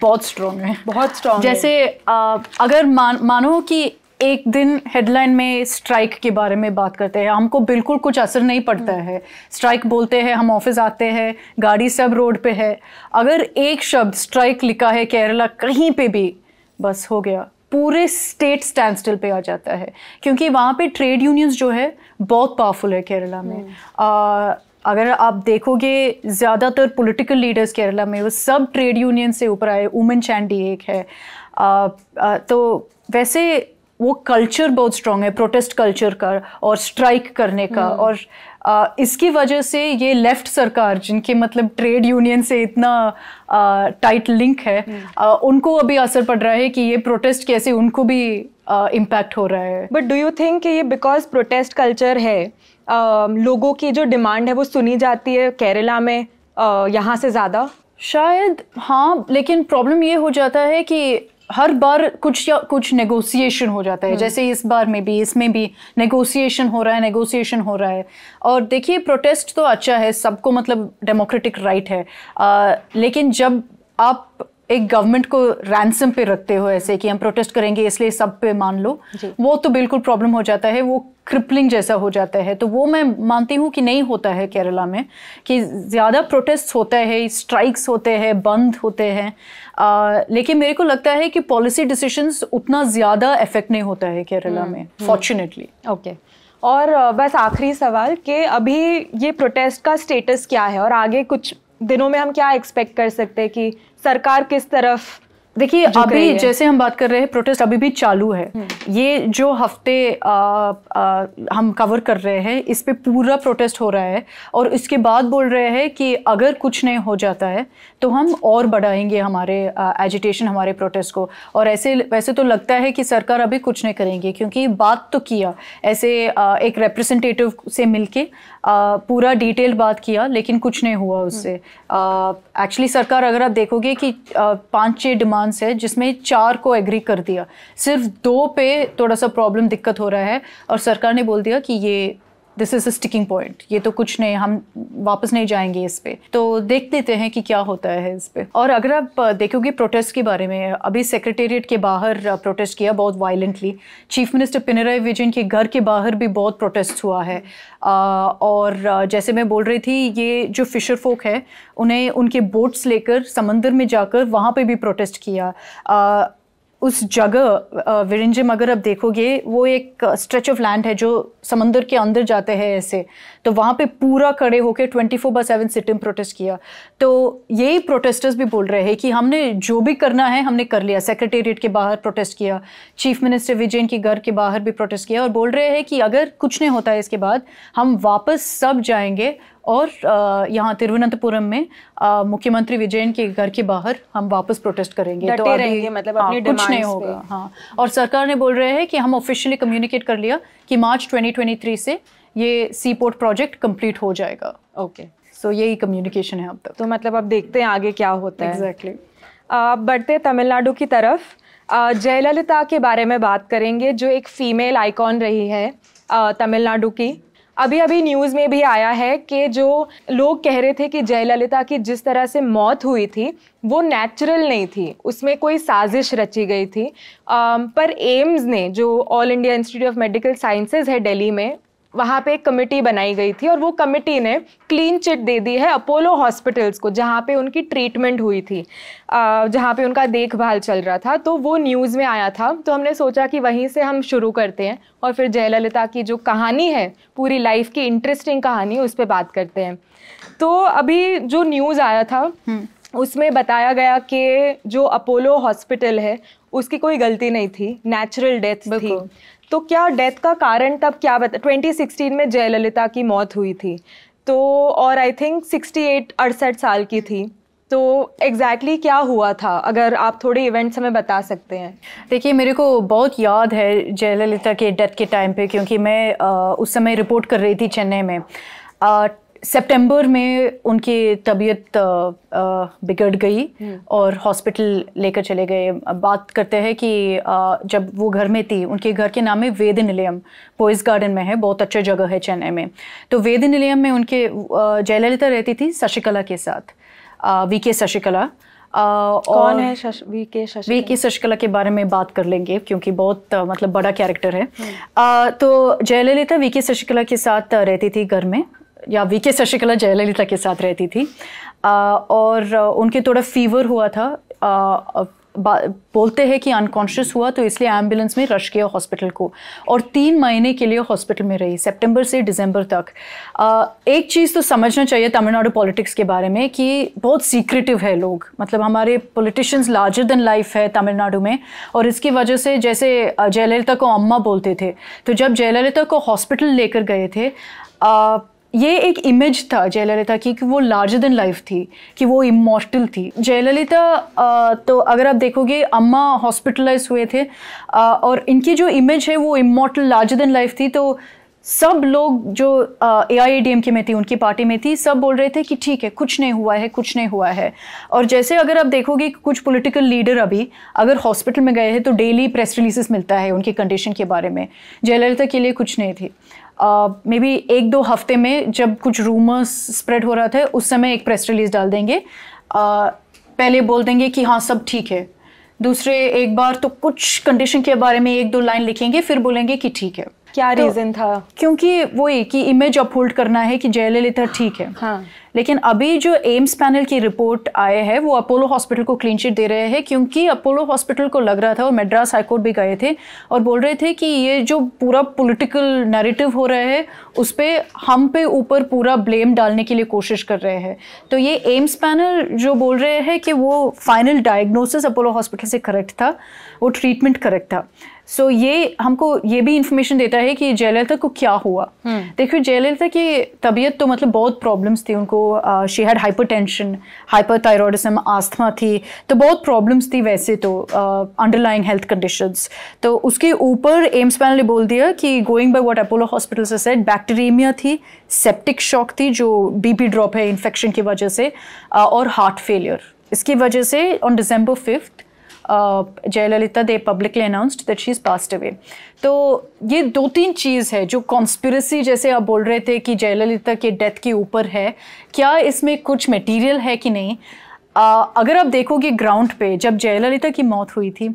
बहुत स्ट्रॉन्ग है। बहुत स्ट्रॉन्ग जैसे आ, अगर मान मानो कि एक दिन हेडलाइन में स्ट्राइक के बारे में बात करते हैं हमको बिल्कुल कुछ असर नहीं पड़ता हम्म। है। स्ट्राइक बोलते हैं हम ऑफ़िस आते हैं गाड़ी सब रोड पे है। अगर एक शब्द स्ट्राइक लिखा है केरला कहीं पे भी बस हो गया। पूरे स्टेट स्टैंड स्टिल पे आ जाता है। क्योंकि वहाँ पे ट्रेड यूनियंस जो है बहुत पावरफुल है केरला में। आ, हम्म। अगर आप देखोगे ज़्यादातर पॉलिटिकल लीडर्स केरला में वो सब ट्रेड यूनियन से ऊपर आए। वुमेन चैंडी एक है। आ, आ, तो वैसे वो कल्चर बहुत स्ट्रॉन्ग है प्रोटेस्ट कल्चर का और स्ट्राइक करने का हम्म। और आ, इसकी वजह से ये लेफ़्ट सरकार जिनके मतलब ट्रेड यूनियन से इतना टाइट लिंक है हम्म। उनको अभी असर पड़ रहा है कि ये प्रोटेस्ट कैसे उनको भी इम्पैक्ट हो रहा है बट डू यू थिंक कि ये बिकॉज़ प्रोटेस्ट कल्चर है लोगों की जो डिमांड है वो सुनी जाती है केरला में यहाँ से ज़्यादा शायद हाँ लेकिन प्रॉब्लम ये हो जाता है कि हर बार कुछ या कुछ नेगोशिएशन हो जाता है। हम्म। जैसे इस बार में भी इसमें भी नेगोशिएशन हो रहा है नेगोशिएशन हो रहा है। और देखिए प्रोटेस्ट तो अच्छा है सबको मतलब डेमोक्रेटिक राइट है। आ, लेकिन जब आप एक गवर्नमेंट को रैंसम पे रखते हो ऐसे कि हम प्रोटेस्ट करेंगे इसलिए सब पे मान लो वो तो बिल्कुल प्रॉब्लम हो जाता है वो क्रिपलिंग जैसा हो जाता है। तो वो मैं मानती हूँ कि नहीं होता है केरला में कि ज़्यादा प्रोटेस्ट होता है स्ट्राइक्स होते हैं बंद होते हैं। लेकिन मेरे को लगता है कि पॉलिसी डिसीशंस उतना ज़्यादा इफ़ेक्ट नहीं होता है केरला हम्म, में फॉर्चुनेटली हम्म। ओके और बस आखिरी सवाल कि अभी ये प्रोटेस्ट का स्टेटस क्या है? और आगे कुछ दिनों में हम क्या एक्सपेक्ट कर सकते हैं कि सरकार किस तरफ़? देखिए अभी जैसे हम बात कर रहे हैं प्रोटेस्ट अभी भी चालू है। हम्म। ये जो हफ़्ते आ, आ, हम कवर कर रहे हैं इस पे पूरा प्रोटेस्ट हो रहा है। और इसके बाद बोल रहे हैं कि अगर कुछ नहीं हो जाता है तो हम और बढ़ाएँगे हमारे एजिटेशन हमारे प्रोटेस्ट को। और ऐसे वैसे तो लगता है कि सरकार अभी कुछ नहीं करेंगे क्योंकि बात तो किया। ऐसे आ, एक रिप्रेजेंटेटिव से मिलके पूरा डिटेल बात किया लेकिन कुछ नहीं हुआ उससे। एक्चुअली सरकार अगर आप देखोगे कि पाँच छः डिमांड्स है जिसमें चार को एग्री कर दिया। सिर्फ़ दो पे थोड़ा सा प्रॉब्लम दिक्कत हो रहा है और सरकार ने बोल दिया कि ये this is a sticking point ये तो कुछ नहीं, हम वापस नहीं जाएँगे इस पर तो देख लेते हैं कि क्या होता है इस पर और अगर आप देखोगे प्रोटेस्ट के बारे में, अभी सेक्रेटेरिएट के बाहर प्रोटेस्ट किया बहुत violently chief minister Pinarayi Vijayan के घर के बाहर भी बहुत प्रोटेस्ट हुआ है। और जैसे मैं बोल रही थी, ये जो फिशर फोक है, उन्हें, उनके बोट्स लेकर, समंदर में जाकर, वहाँ पे भी प्रोटेस्ट किया। उस जगह विरिंजम अगर आप देखोगे, वो एक स्ट्रेच ऑफ़ लैंड है जो समंदर के अंदर जाते हैं ऐसे। तो वहाँ पे पूरा खड़े होकर twenty four by seven sitting protest किया। तो यही प्रोटेस्टर्स भी बोल रहे हैं कि हमने जो भी करना है हमने कर लिया। सेक्रेटेरिएट के बाहर प्रोटेस्ट किया चीफ मिनिस्टर विजयन के घर के बाहर भी प्रोटेस्ट किया और बोल रहे हैं कि अगर कुछ नहीं होता है इसके बाद हम वापस सब जाएँगे और यहाँ तिरुवनंतपुरम में मुख्यमंत्री विजयन के घर के बाहर हम वापस प्रोटेस्ट करेंगे। तो रहेंगे मतलब हाँ, कुछ नहीं होगा हाँ। और सरकार ने बोल रहे हैं कि हम ऑफिशियली कम्युनिकेट कर लिया कि मार्च 2023 से ये सी पोर्ट प्रोजेक्ट कंप्लीट हो जाएगा। ओके सो यही कम्युनिकेशन है अब तक। तो मतलब अब देखते हैं आगे क्या होता है। Exactly exactly. बढ़ते तमिलनाडु की तरफ़। जयललिता के बारे में बात करेंगे जो एक फीमेल आइकॉन रही है तमिलनाडु की। अभी अभी न्यूज़ में भी आया है कि जो लोग कह रहे थे कि जयललिता की जिस तरह से मौत हुई थी वो नेचुरल नहीं थी। उसमें कोई साजिश रची गई थी। आ, पर एम्स ने जो All India Institute of Medical Sciences है दिल्ली में वहाँ पे एक कमेटी बनाई गई थी और वो कमेटी ने क्लीन चिट दे दी है अपोलो हॉस्पिटल्स को जहाँ पे उनकी ट्रीटमेंट हुई थी। जहाँ पे उनका देखभाल चल रहा था तो वो न्यूज़ में आया था। तो हमने सोचा कि वहीं से हम शुरू करते हैं और फिर जयललिता की जो कहानी है पूरी लाइफ की इंटरेस्टिंग कहानी उस पर बात करते हैं। तो अभी जो न्यूज़ आया था हम्म। उसमें बताया गया कि जो अपोलो हॉस्पिटल है उसकी कोई गलती नहीं थी नेचुरल डेथ थी। तो क्या डेथ का कारण तब क्या बता 2016 में जयललिता की मौत हुई थी? तो और आई थिंक 68 अड़सठ साल की थी। तो एग्जैक्टली exactly क्या हुआ था? अगर आप थोड़े इवेंट्स हमें बता सकते हैं। देखिए मेरे को बहुत याद है जयललिता के डेथ के टाइम पे क्योंकि मैं आ, उस समय रिपोर्ट कर रही थी चेन्नई में। सितंबर में उनकी तबीयत बिगड़ गई हम्म। और हॉस्पिटल लेकर चले गए। बात करते हैं कि जब वो घर में थी उनके घर के नाम है वेद निलयम पोइस गार्डन में है बहुत अच्छा जगह है चेन्नई में। तो वेद निलयम में उनके जयललिता रहती थी शशिकला के साथ। वी के शशिकला। कौन है वी के वी के शशिकला के बारे में बात कर लेंगे क्योंकि बहुत मतलब बड़ा कैरेक्टर है। हम्म। तो जयललिता वी के शशिकला के साथ रहती थी घर में। या वी के शशिकला जयललिता के साथ रहती थी। और उनके थोड़ा फीवर हुआ था। बोलते हैं कि अनकॉन्शियस हुआ तो इसलिए एंबुलेंस में रश किया हॉस्पिटल को। और तीन महीने के लिए हॉस्पिटल में रही सितंबर से दिसंबर तक। आ, एक चीज़ तो समझना चाहिए तमिलनाडु पॉलिटिक्स के बारे में कि बहुत सीक्रेटिव है लोग। मतलब हमारे पॉलिटिशियंस लार्जर देन लाइफ है तमिलनाडु में। और इसकी वजह से जैसे जयललिता को अम्मा बोलते थे। तो जब जयललिता को हॉस्पिटल लेकर गए थे आ, ये एक इमेज था जयललिता की कि वो लार्जर देन लाइफ थी, कि वो इमोर्टल थी। जयललिता तो अगर आप देखोगे, अम्मा हॉस्पिटलाइज हुए थे और इनकी जो इमेज है वो इमोर्टल लार्जर देन लाइफ थी तो सब लोग जो ए आई डी एम के में थी, उनकी पार्टी में थी, सब बोल रहे थे कि ठीक है, कुछ नहीं हुआ है, कुछ नहीं हुआ है। और जैसे अगर आप देखोगे कुछ पॉलिटिकल लीडर अभी अगर हॉस्पिटल में गए हैं तो डेली प्रेस रिलीजेस मिलता है उनकी कंडीशन के बारे में। जयललिता के लिए कुछ नहीं थी। मे बी एक दो हफ़्ते में जब कुछ रूमर्स स्प्रेड हो रहा था उस समय एक प्रेस रिलीज़ डाल देंगे। uh, पहले बोल देंगे कि हाँ सब ठीक है। दूसरे एक बार तो कुछ कंडीशन के बारे में एक दो लाइन लिखेंगे फिर बोलेंगे कि ठीक है। क्या तो, रीजन था? क्योंकि वही कि इमेज अपहोल्ड करना है कि जयललिता ठीक है। हाँ। लेकिन अभी जो एम्स पैनल की रिपोर्ट आए हैं वो अपोलो हॉस्पिटल को क्लीन चिट दे रहे हैं क्योंकि अपोलो हॉस्पिटल को लग रहा था और मेड्रास हाईकोर्ट भी गए थे और बोल रहे थे कि ये जो पूरा पॉलिटिकल नैरेटिव हो रहा है उस पर हम पे ऊपर पूरा ब्लेम डालने के लिए कोशिश कर रहे हैं। तो ये एम्स पैनल जो बोल रहे हैं कि वो फाइनल डायग्नोसिस अपोलो हॉस्पिटल से करेक्ट था वो ट्रीटमेंट करेक्ट था। सो so, ये हमको ये भी इंफॉर्मेशन देता है कि जयललिता को क्या हुआ। hmm. देखिए जयललिता की तबीयत तो मतलब बहुत प्रॉब्लम्स थी उनको she had hypertension hyperthyroidism asthma थी तो बहुत प्रॉब्लम्स थी वैसे तो अंडरलाइंग हेल्थ कंडीशंस तो उसके ऊपर एम्स पैनल ने बोल दिया कि going by what Apollo Hospital से सेड बैक्टीरियमिया थी सेप्टिक शॉक थी जो बीपी ड्रॉप है इन्फेक्शन की वजह से uh, और हार्ट फेलियर इसकी वजह से on December fifth Jayalalithaa they publicly announced that she is passed away तो ये दो तीन चीज़ है जो कॉन्स्पिरसी जैसे आप बोल रहे थे कि जयललिता के डेथ के ऊपर है क्या इसमें कुछ मटेरियल है कि नहीं? uh, अगर आप देखोगे ग्राउंड पे जब जयललिता की मौत हुई थी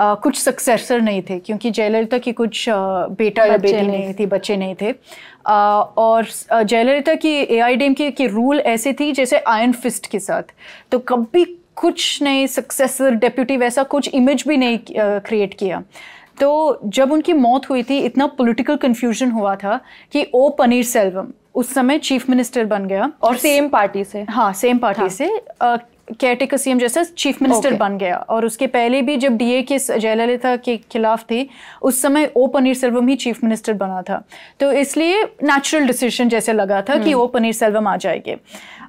Uh, कुछ सक्सेसर नहीं थे क्योंकि जयललिता की कुछ uh, बेटा या बेटी नहीं, नहीं थी। बच्चे नहीं थे। uh, और जयललिता की ए आई डी एम की, रूल ऐसे थी जैसे आयन फिस्ट के साथ। तो कभी कुछ नहीं सक्सेसर डेप्यूटी वैसा कुछ इमेज भी नहीं क्रिएट किया। तो जब उनकी मौत हुई थी इतना पॉलिटिकल कंफ्यूजन हुआ था कि ओ पनीर सेल्वम उस समय चीफ मिनिस्टर बन गया और सेम पार्टी से? हाँ सेम पार्टी हाँ. से केयरटेकर सीएम जैसा चीफ मिनिस्टर okay. बन गया। और उसके पहले भी जब डीए के जयललिता के खिलाफ थी उस समय ओ पनीर सेल्वम ही चीफ मिनिस्टर बना था। तो इसलिए नेचुरल डिसीज़न जैसे लगा था कि ओ पनीर सेल्वम आ जाएँगे।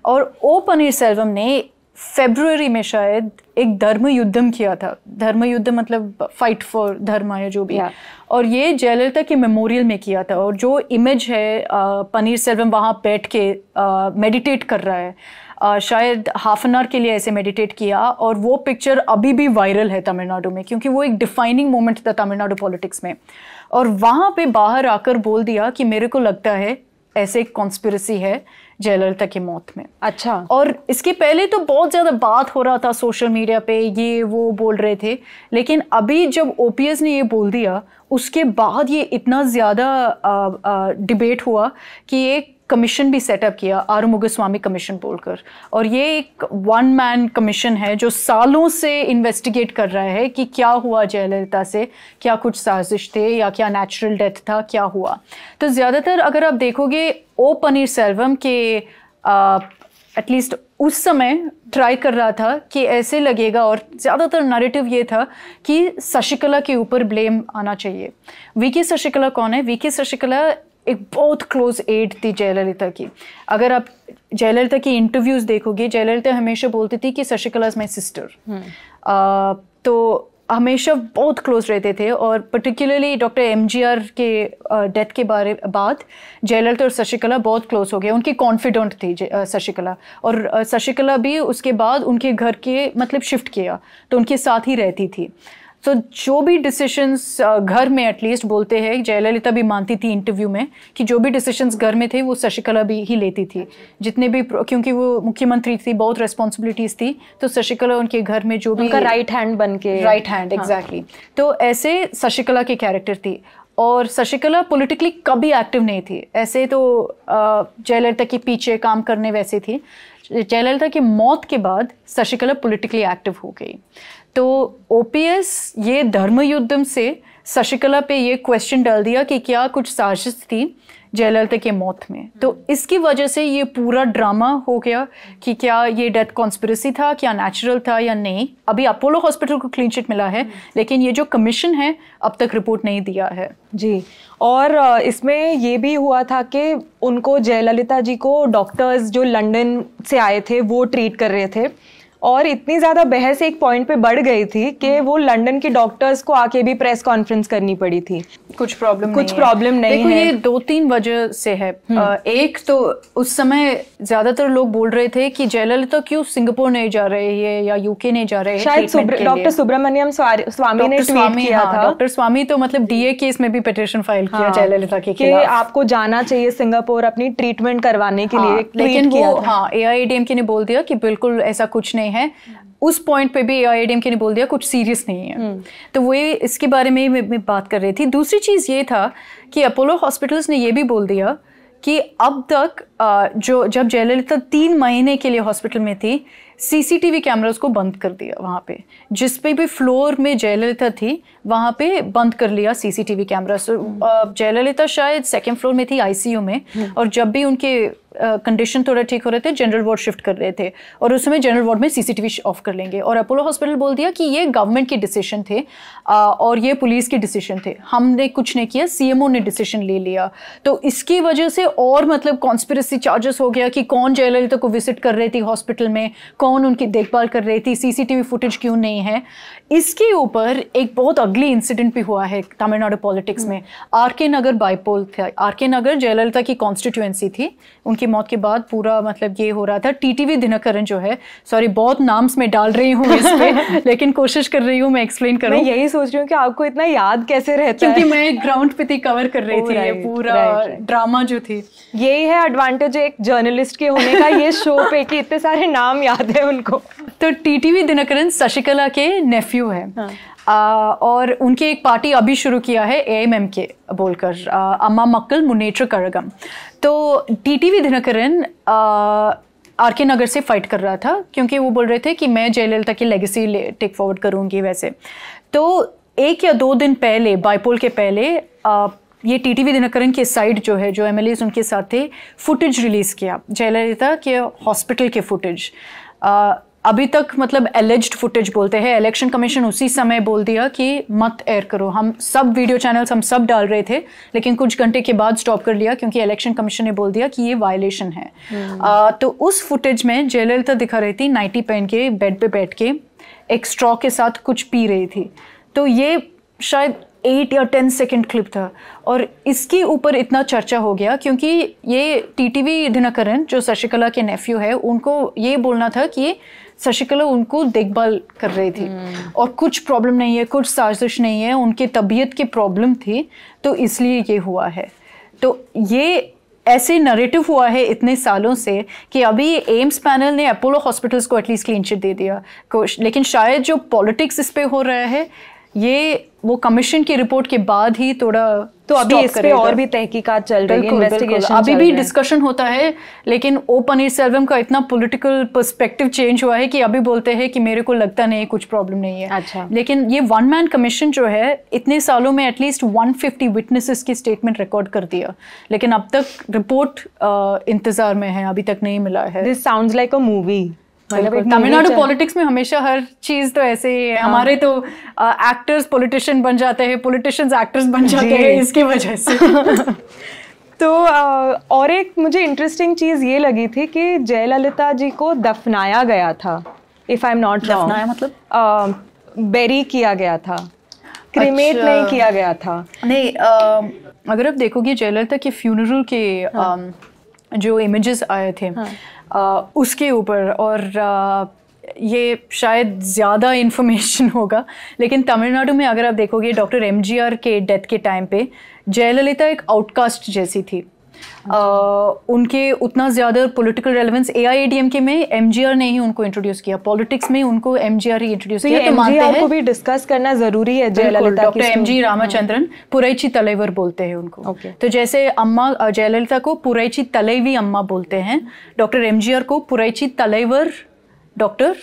और ओ पनीर सेल्वम ने फेब्रुवरी में शायद एक धर्म युद्धम किया था। धर्म युद्ध मतलब फाइट फॉर धर्म या जो भी। Yeah. और ये जयललिता के मेमोरियल में किया था और जो इमेज है पनीर सेल्वम वहाँ बैठ के मेडिटेट कर रहा है। आ, शायद हाफ़ एन आवर के लिए ऐसे मेडिटेट किया और वो पिक्चर अभी भी वायरल है तमिलनाडु में क्योंकि वो एक डिफाइनिंग मोमेंट था तमिलनाडु पॉलिटिक्स में। और वहाँ पे बाहर आकर बोल दिया कि मेरे को लगता है ऐसे एक कॉन्स्पिरसी है जयललिता की मौत में। अच्छा। और इसके पहले तो बहुत ज़्यादा बात हो रहा था सोशल मीडिया पे ये वो बोल रहे थे। लेकिन अभी जब ओपीएस ने ये बोल दिया उसके बाद ये इतना ज़्यादा डिबेट हुआ कि एक कमीशन भी सेटअप किया आरुमुग स्वामी कमीशन बोलकर। और ये एक वन मैन कमीशन है जो सालों से इन्वेस्टिगेट कर रहा है कि क्या हुआ जयललिता से, क्या कुछ साजिश थे या क्या नेचुरल डेथ था, क्या हुआ। तो ज़्यादातर अगर आप देखोगे, ओ पनीर सेल्वम के एटलीस्ट उस समय ट्राई कर रहा था कि ऐसे लगेगा और ज़्यादातर नरेटिव ये था कि शशिकला के ऊपर ब्लेम आना चाहिए। वी के शशिकला कौन है? वी के शशिकला एक बहुत क्लोज एड थी जयललिता की। अगर आप जयललिता की इंटरव्यूज़ देखोगे जयललिता हमेशा बोलती थी कि शशिकला इज़ माई सिस्टर तो हमेशा बहुत क्लोज रहते थे और particularly doctor M G R के डेथ के बारे बाद जयललिता और शशिकला बहुत क्लोज हो गए। उनकी कॉन्फिडेंट थी शशिकला और शशिकला भी उसके बाद उनके घर के मतलब शिफ्ट किया तो उनके साथ ही रहती थी। तो जो भी डिसीशंस घर में एटलीस्ट बोलते हैं जयललिता भी मानती थी इंटरव्यू में कि जो भी डिसीशंस घर में थे वो शशिकला भी ही लेती थी। जितने भी क्योंकि वो मुख्यमंत्री थी बहुत रेस्पॉन्सिबिलिटीज थी तो शशिकला उनके घर में जो भी राइट हैंड बन के राइट हैंड एग्जैक्टली तो ऐसे शशिकला की कैरेक्टर थी। और शशिकला पॉलिटिकली कभी एक्टिव नहीं थी। ऐसे तो जयललिता के पीछे काम करने वैसे थी। जयललिता की मौत के बाद शशिकला पॉलिटिकली एक्टिव हो गई। तो ओपीएस ये धर्म युद्धम से शशिकला पे ये क्वेश्चन डाल दिया कि क्या कुछ साजिश थी जयललिता के मौत में। तो इसकी वजह से ये पूरा ड्रामा हो गया कि क्या ये डेथ कॉन्स्पिरसी था क्या नेचुरल था या नहीं। अभी अपोलो हॉस्पिटल को क्लीन चिट मिला है लेकिन ये जो कमीशन है अब तक रिपोर्ट नहीं दिया है। जी और इसमें ये भी हुआ था कि उनको जयललिता जी को डॉक्टर्स जो लंदन से आए थे वो ट्रीट कर रहे थे। और इतनी ज़्यादा बहस एक पॉइंट पे बढ़ गई थी कि वो लंदन के डॉक्टर्स को आके भी प्रेस कॉन्फ्रेंस करनी पड़ी थी। कुछ प्रॉब्लम कुछ प्रॉब्लम नहीं नहीं है ये दो तीन वजह से है। हम्म। एक तो उस समय ज़्यादातर लोग बोल रहे थे कि जयललिता क्यों सिंगापुर नहीं जा रहे हैं या यूके नहीं जा रहे हैं शायद डॉक्टर सुब्रमण्यम स्वामी ने ट्वीट किया हाँ, था। डॉक्टर स्वामी तो मतलब डीए केस में भी पिटिशन फ़ाइल किया हाँ, जयललिता के खिलाफ। आपको जाना चाहिए सिंगापुर अपनी ट्रीटमेंट करवाने के लिए। लेकिन वो हाँ ए आई ने बोल दिया कि बिल्कुल ऐसा कुछ नहीं हैं। उस पॉइंट पे भी आई के ने बोल दिया कुछ सीरियस नहीं है। हम्म। तो वो इसके बारे में मैं बात कर रही थी। दूसरी चीज़ ये था कि अपोलो हॉस्पिटल्स ने ये भी बोल दिया कि अब तक जो, जब जयललिता तीन महीने के लिए हॉस्पिटल में थी, सीसीटीवी कैमरास को बंद कर दिया वहाँ पे। जिस पे भी फ्लोर में जयललिता थी, वहाँ पे बंद कर लिया सीसीटीवी कैमरा जयललिता शायद सेकेंड फ्लोर में थी आईसीयू में। और जब भी उनके कंडीशन थोड़ा ठीक हो रहे थे जनरल वार्ड शिफ्ट कर रहे थे, और उस समय जनरल वार्ड में सीसीटीवी ऑफ़ कर लेंगे। और अपोलो हॉस्पिटल बोल दिया कि ये गवर्नमेंट के डिसीज़न थे और ये पुलिस के डिसीज़न थे। हमने कुछ नहीं किया सीएमओ ने डिसीज़न ले लिया। तो इसकी वजह से और मतलब कॉन्स्पिरसी चार्जेस हो गया कि कौन जयललिता को विज़िट कर रही थी हॉस्पिटल में कौन उनकी देखभाल कर रही थी सीसीटीवी फुटेज क्यों नहीं है? इसके ऊपर एक बहुत अगली इंसिडेंट भी हुआ है तमिलनाडु पॉलिटिक्स में। आर के नगर बाईपोल था। आर के नगर जयललिता की कॉन्स्टिट्यूएंसी थी। उनकी मौत के बाद पूरा मतलब ये हो रहा था। टीटीवी दिनकरन जो है सॉरी बहुत नाम्स में डाल रही हूँ इस <laughs> लेकिन कोशिश कर रही हूँ मैं एक्सप्लेन करूँ। मैं यही सोच रही हूँ कि आपको इतना याद कैसे रहता क्योंकि है? मैं ग्राउंड पे थी कवर कर रही थी ये पूरा ड्रामा जो थी। यही है एडवांटेज एक जर्नलिस्ट के होने का ये शो <laughs> पे कि इतने सारे नाम याद है उनको। तो टीटीवी दिनकरन शशिकला के नेफ्यू है। हाँ. आ, और उनकी एक पार्टी अभी शुरू किया है ए एम एम के बोलकर अम्मा मक्कल मुनेत्र करगम। तो TTV Dinakaran R K Nagar से फाइट कर रहा था क्योंकि वो बोल रहे थे कि मैं जयललिता की लेगेसी ले, टेक फॉरवर्ड करूँगी वैसे। तो एक या दो दिन पहले बाईपोल के पहले आ, ये टीटीवी दिनकरन के साइड जो है जो एम उनके साथ थे फुटेज रिलीज़ किया। जयललिता के हॉस्पिटल के फुटेज अभी तक मतलब एलिज्ड फुटेज बोलते हैं। इलेक्शन कमीशन उसी समय बोल दिया कि मत एयर करो। हम सब वीडियो चैनल्स हम सब डाल रहे थे लेकिन कुछ घंटे के बाद स्टॉप कर लिया क्योंकि इलेक्शन कमीशन ने बोल दिया कि ये वायलेशन है. आ, तो उस फुटेज में जयललिता दिखा रही थी नाइटी पहन के बेड पे बैठ के एक स्ट्रॉ के साथ कुछ पी रही थी। तो ये शायद एट या टेन सेकेंड क्लिप था। और इसके ऊपर इतना चर्चा हो गया क्योंकि ये टीटीवी दिनकरन जो शशिकला के नेफ्यू है उनको ये बोलना था कि शशिकला उनको देखभाल कर रही थी। hmm. और कुछ प्रॉब्लम नहीं है कुछ साजिश नहीं है उनके तबीयत की प्रॉब्लम थी तो इसलिए ये हुआ है। तो ये ऐसे नरेटिव हुआ है इतने सालों से कि अभी एम्स पैनल ने अपोलो हॉस्पिटल्स को एटलीस्ट क्लीन चिट दे दिया। लेकिन शायद जो पॉलिटिक्स इस पर हो रहा है ये वो कमीशन की रिपोर्ट के बाद ही थोड़ा तो अभी इस पे और भी तहकीकात चल रही है इन्वेस्टिगेशन अभी भी डिस्कशन होता है लेकिन ओ पनीर सेल्वम का इतना पॉलिटिकल पर्सपेक्टिव चेंज हुआ है कि अभी बोलते हैं कि मेरे को लगता नहीं कुछ प्रॉब्लम नहीं है। अच्छा। लेकिन ये वन मैन कमीशन जो है इतने सालों में एटलीस्ट 150 विटनेसेस की स्टेटमेंट रिकॉर्ड कर दिया। लेकिन अब तक रिपोर्ट इंतज़ार में है अभी तक नहीं मिला है। This sounds like a movie Tamil Nadu politics में हमेशा हर चीज़ तो ऐसे ही है। हाँ. हमारे तो एक्टर्स पॉलिटिशियन बन जाते हैं पॉलिटिशियंस एक्टर्स बन जाते हैं इसकी वजह से। <laughs> तो और एक मुझे इंटरेस्टिंग चीज़ ये लगी थी कि जयललिता जी को दफनाया गया था इफ़ आई एम नॉट दफनाया मतलब? बेरी किया गया था। क्रीमेट अच्छा, नहीं किया गया था। नहीं आ, अगर आप देखोगे जयललिता के फ्यूनरल के हाँ. आ, जो इमेजेस आए थे हाँ. उसके ऊपर और ये शायद ज़्यादा इन्फॉर्मेशन <laughs> होगा लेकिन तमिलनाडु में अगर आप देखोगे डॉक्टर एमजीआर के डेथ के टाइम पे जयललिता एक आउटकास्ट जैसी थी उनके उतना ज़्यादा पॉलिटिकल रेलेवेंस ए आई के में एम ने ही उनको इंट्रोड्यूस किया। पॉलिटिक्स में उनको एमजीआर ही इंट्रोड्यूस किया तो मानते हैं को भी डिस्कस करना ज़रूरी है Jayalalithaa doctor M G Ramachandran Puratchi Thalaivar बोलते हैं उनको। तो जैसे अम्मा जयललिता को पुरैची तलेवी अम्मा बोलते हैं डॉक्टर एम को Puratchi Thalaivar doctor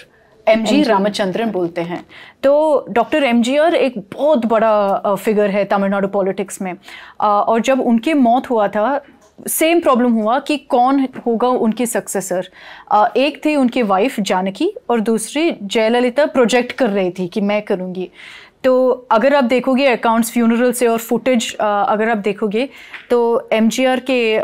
M G Ramachandran बोलते हैं। तो डॉक्टर एम जी आर एक बहुत बड़ा फिगर है तमिलनाडु पॉलिटिक्स में। और जब उनकी मौत हुआ था सेम प्रॉब्लम हुआ कि कौन होगा उनके सक्सेसर एक थी उनकी वाइफ जानकी और दूसरी जयललिता प्रोजेक्ट कर रही थी कि मैं करूँगी। तो अगर आप देखोगे अकाउंट्स फ्यूनरल से और फुटेज अगर आप देखोगे तो एमजीआर के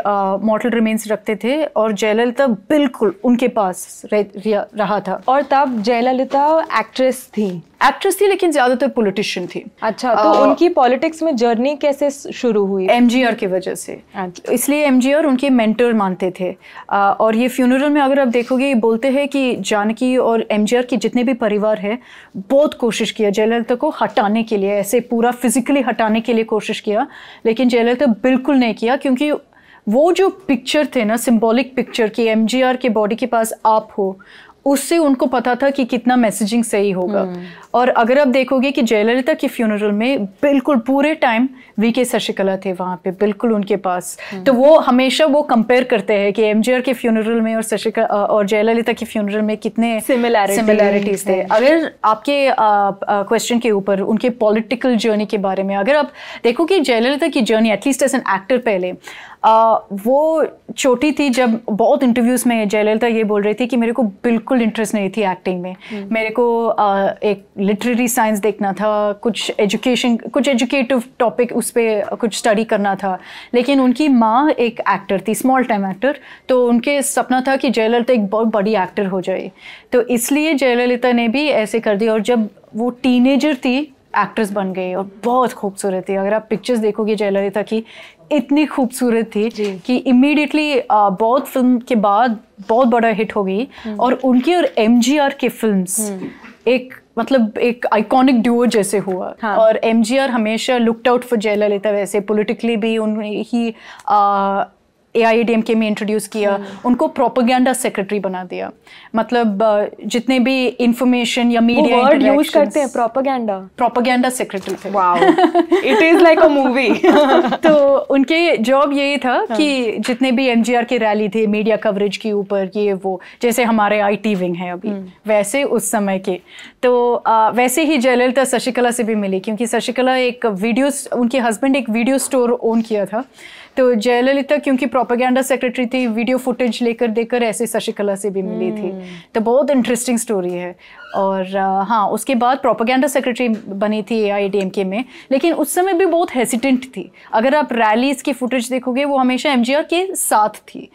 मॉडल रिमेन्स रखते थे और जयललिता बिल्कुल उनके पास रहा था। और तब जयललिता एक्ट्रेस थी। एक्ट्रेस थी लेकिन ज़्यादातर पॉलिटिशियन थी। अच्छा तो uh, उनकी पॉलिटिक्स में जर्नी कैसे शुरू हुई? एमजीआर की वजह से। अच्छा। इसलिए एमजीआर उनके मेंटर मानते थे। uh, और ये फ्यूनरल में अगर आप देखोगे ये बोलते हैं कि जानकी और एमजीआर के जितने भी परिवार है बहुत कोशिश किया जयललिता को हटाने के लिए, ऐसे पूरा फिजिकली हटाने के लिए कोशिश किया, लेकिन जयललिता बिल्कुल नहीं किया, क्योंकि वो जो पिक्चर थे ना सिंबॉलिक पिक्चर कि एम के बॉडी के पास आप हो उससे उनको पता था कि कितना मैसेजिंग सही होगा हम्म। और अगर आप देखोगे कि जयललिता के फ्यूनरल में बिल्कुल पूरे टाइम वी के शशिकला थे वहाँ पे बिल्कुल उनके पास हम्म। तो वो हमेशा वो कंपेयर करते हैं कि एमजीआर के फ्यूनरल में और शशिकला और जयललिता के फ्यूनरल में कितने सिमिलैरिटीज थे अगर आपके क्वेश्चन के ऊपर उनके पॉलिटिकल जर्नी के बारे में अगर आप देखो कि जयललिता की journey at least as an actor पहले आ, वो छोटी थी जब बहुत इंटरव्यूज़ में जयललिता ये बोल रही थी कि मेरे को बिल्कुल इंटरेस्ट नहीं थी एक्टिंग में। हम्म। मेरे को आ, एक लिटरेरी साइंस देखना था कुछ एजुकेशन कुछ एजुकेटिव टॉपिक उस पर कुछ स्टडी करना था। लेकिन उनकी माँ एक एक्टर थी स्मॉल टाइम एक्टर तो उनके सपना था कि जयललिता एक बहुत बड़ी एक्टर हो जाए। तो इसलिए जयललिता ने भी ऐसे कर दिया और जब वो टीनेजर थी एक्ट्रेस बन गई और बहुत खूबसूरत थी अगर आप पिक्चर्स देखोगे जयललिता की इतनी खूबसूरत थी कि इमीडिएटली बहुत फ़िल्म के बाद बहुत बड़ा हिट हो गई हम्म। और उनकी और एम जी के फिल्म्स हम्म। एक मतलब एक आइकॉनिक ड्यूओ जैसे हुआ हाँ. और एम जी आर हमेशा लुकड आउट फॉर जयललिता वैसे पॉलिटिकली भी उन ही ए आई डी एम के में इंट्रोड्यूस किया हम्म। उनको प्रोपोगेंडा सेक्रेटरी बना दिया। मतलब जितने भी इंफॉर्मेशन या मीडिया वर्ड यूज़ करते हैं प्रोपोगेंडा प्रोपोगेंडा सेक्रेटरी थे it is like a movie तो उनके जॉब यही था हाँ. कि जितने भी एमजीआर के रैली थे मीडिया कवरेज के ऊपर ये वो जैसे हमारे आईटी विंग है अभी हम्म। वैसे उस समय के। तो आ, वैसे ही जयललिता शशिकला से भी मिली क्योंकि शशिकला एक वीडियो उनके हस्बैंड एक वीडियो स्टोर ओन किया था। तो जयललिता क्योंकि प्रोपागेंडा सेक्रेटरी थी वीडियो फुटेज लेकर देकर ऐसे शशिकला से भी मिली थी। हम्म। तो बहुत इंटरेस्टिंग स्टोरी है। और हाँ उसके बाद प्रोपागेंडा सेक्रेटरी बनी थी ए के में लेकिन उस समय भी बहुत हेसिटेंट थी। अगर आप रैलीज की फुटेज देखोगे वो हमेशा एमजीआर के साथ थी।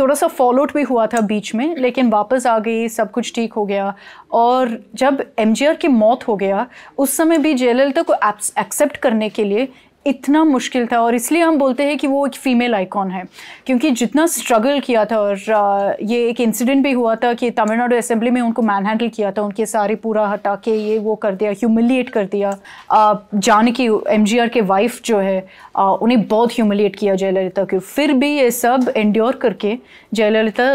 थोड़ा सा फॉलोट भी हुआ था बीच में लेकिन वापस आ गई सब कुछ ठीक हो गया। और जब एमजीआर की मौत हो गया उस समय भी जयललिता को एक्सेप्ट करने के लिए इतना मुश्किल था और इसलिए हम बोलते हैं कि वो एक फ़ीमेल आइकॉन है। क्योंकि जितना स्ट्रगल किया था और ये एक इंसिडेंट भी हुआ था कि तमिलनाडु असेंबली में उनको मैन हैंडल किया था, उनके सारे पूरा हटा के ये वो कर दिया ह्यूमिलिएट कर दिया। जानकी एम के वाइफ जो है उन्हें बहुत ह्यूमिलिएट किया जयललिता के। फिर भी ये सब एंड्योर करके जयललिता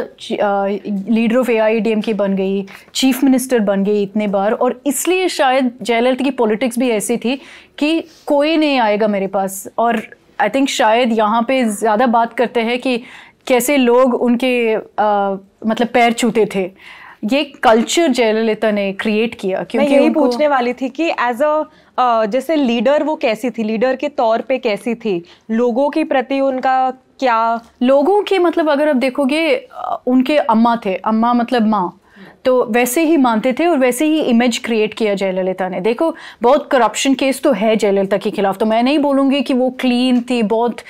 लीडर ऑफ़ ए बन गई चीफ मिनिस्टर बन गई इतने बार। और इसलिए शायद जयललिता की पॉलिटिक्स भी ऐसी थी कि कोई नहीं आएगा मेरे पास। और आई थिंक शायद यहाँ पे ज़्यादा बात करते हैं कि कैसे लोग उनके आ, मतलब पैर छूते थे। ये कल्चर जयललिता ने क्रिएट किया क्योंकि मैं यही पूछने वाली थी कि एज अ जैसे लीडर वो कैसी थी? लीडर के तौर पे कैसी थी? लोगों के प्रति उनका क्या लोगों के मतलब अगर आप देखोगे उनके अम्मा थे। अम्मा मतलब माँ। तो वैसे ही मानते थे और वैसे ही इमेज क्रिएट किया जयललिता ने। देखो बहुत करप्शन केस तो है जयललिता के खिलाफ तो मैं नहीं बोलूँगी कि वो क्लीन थी बहुत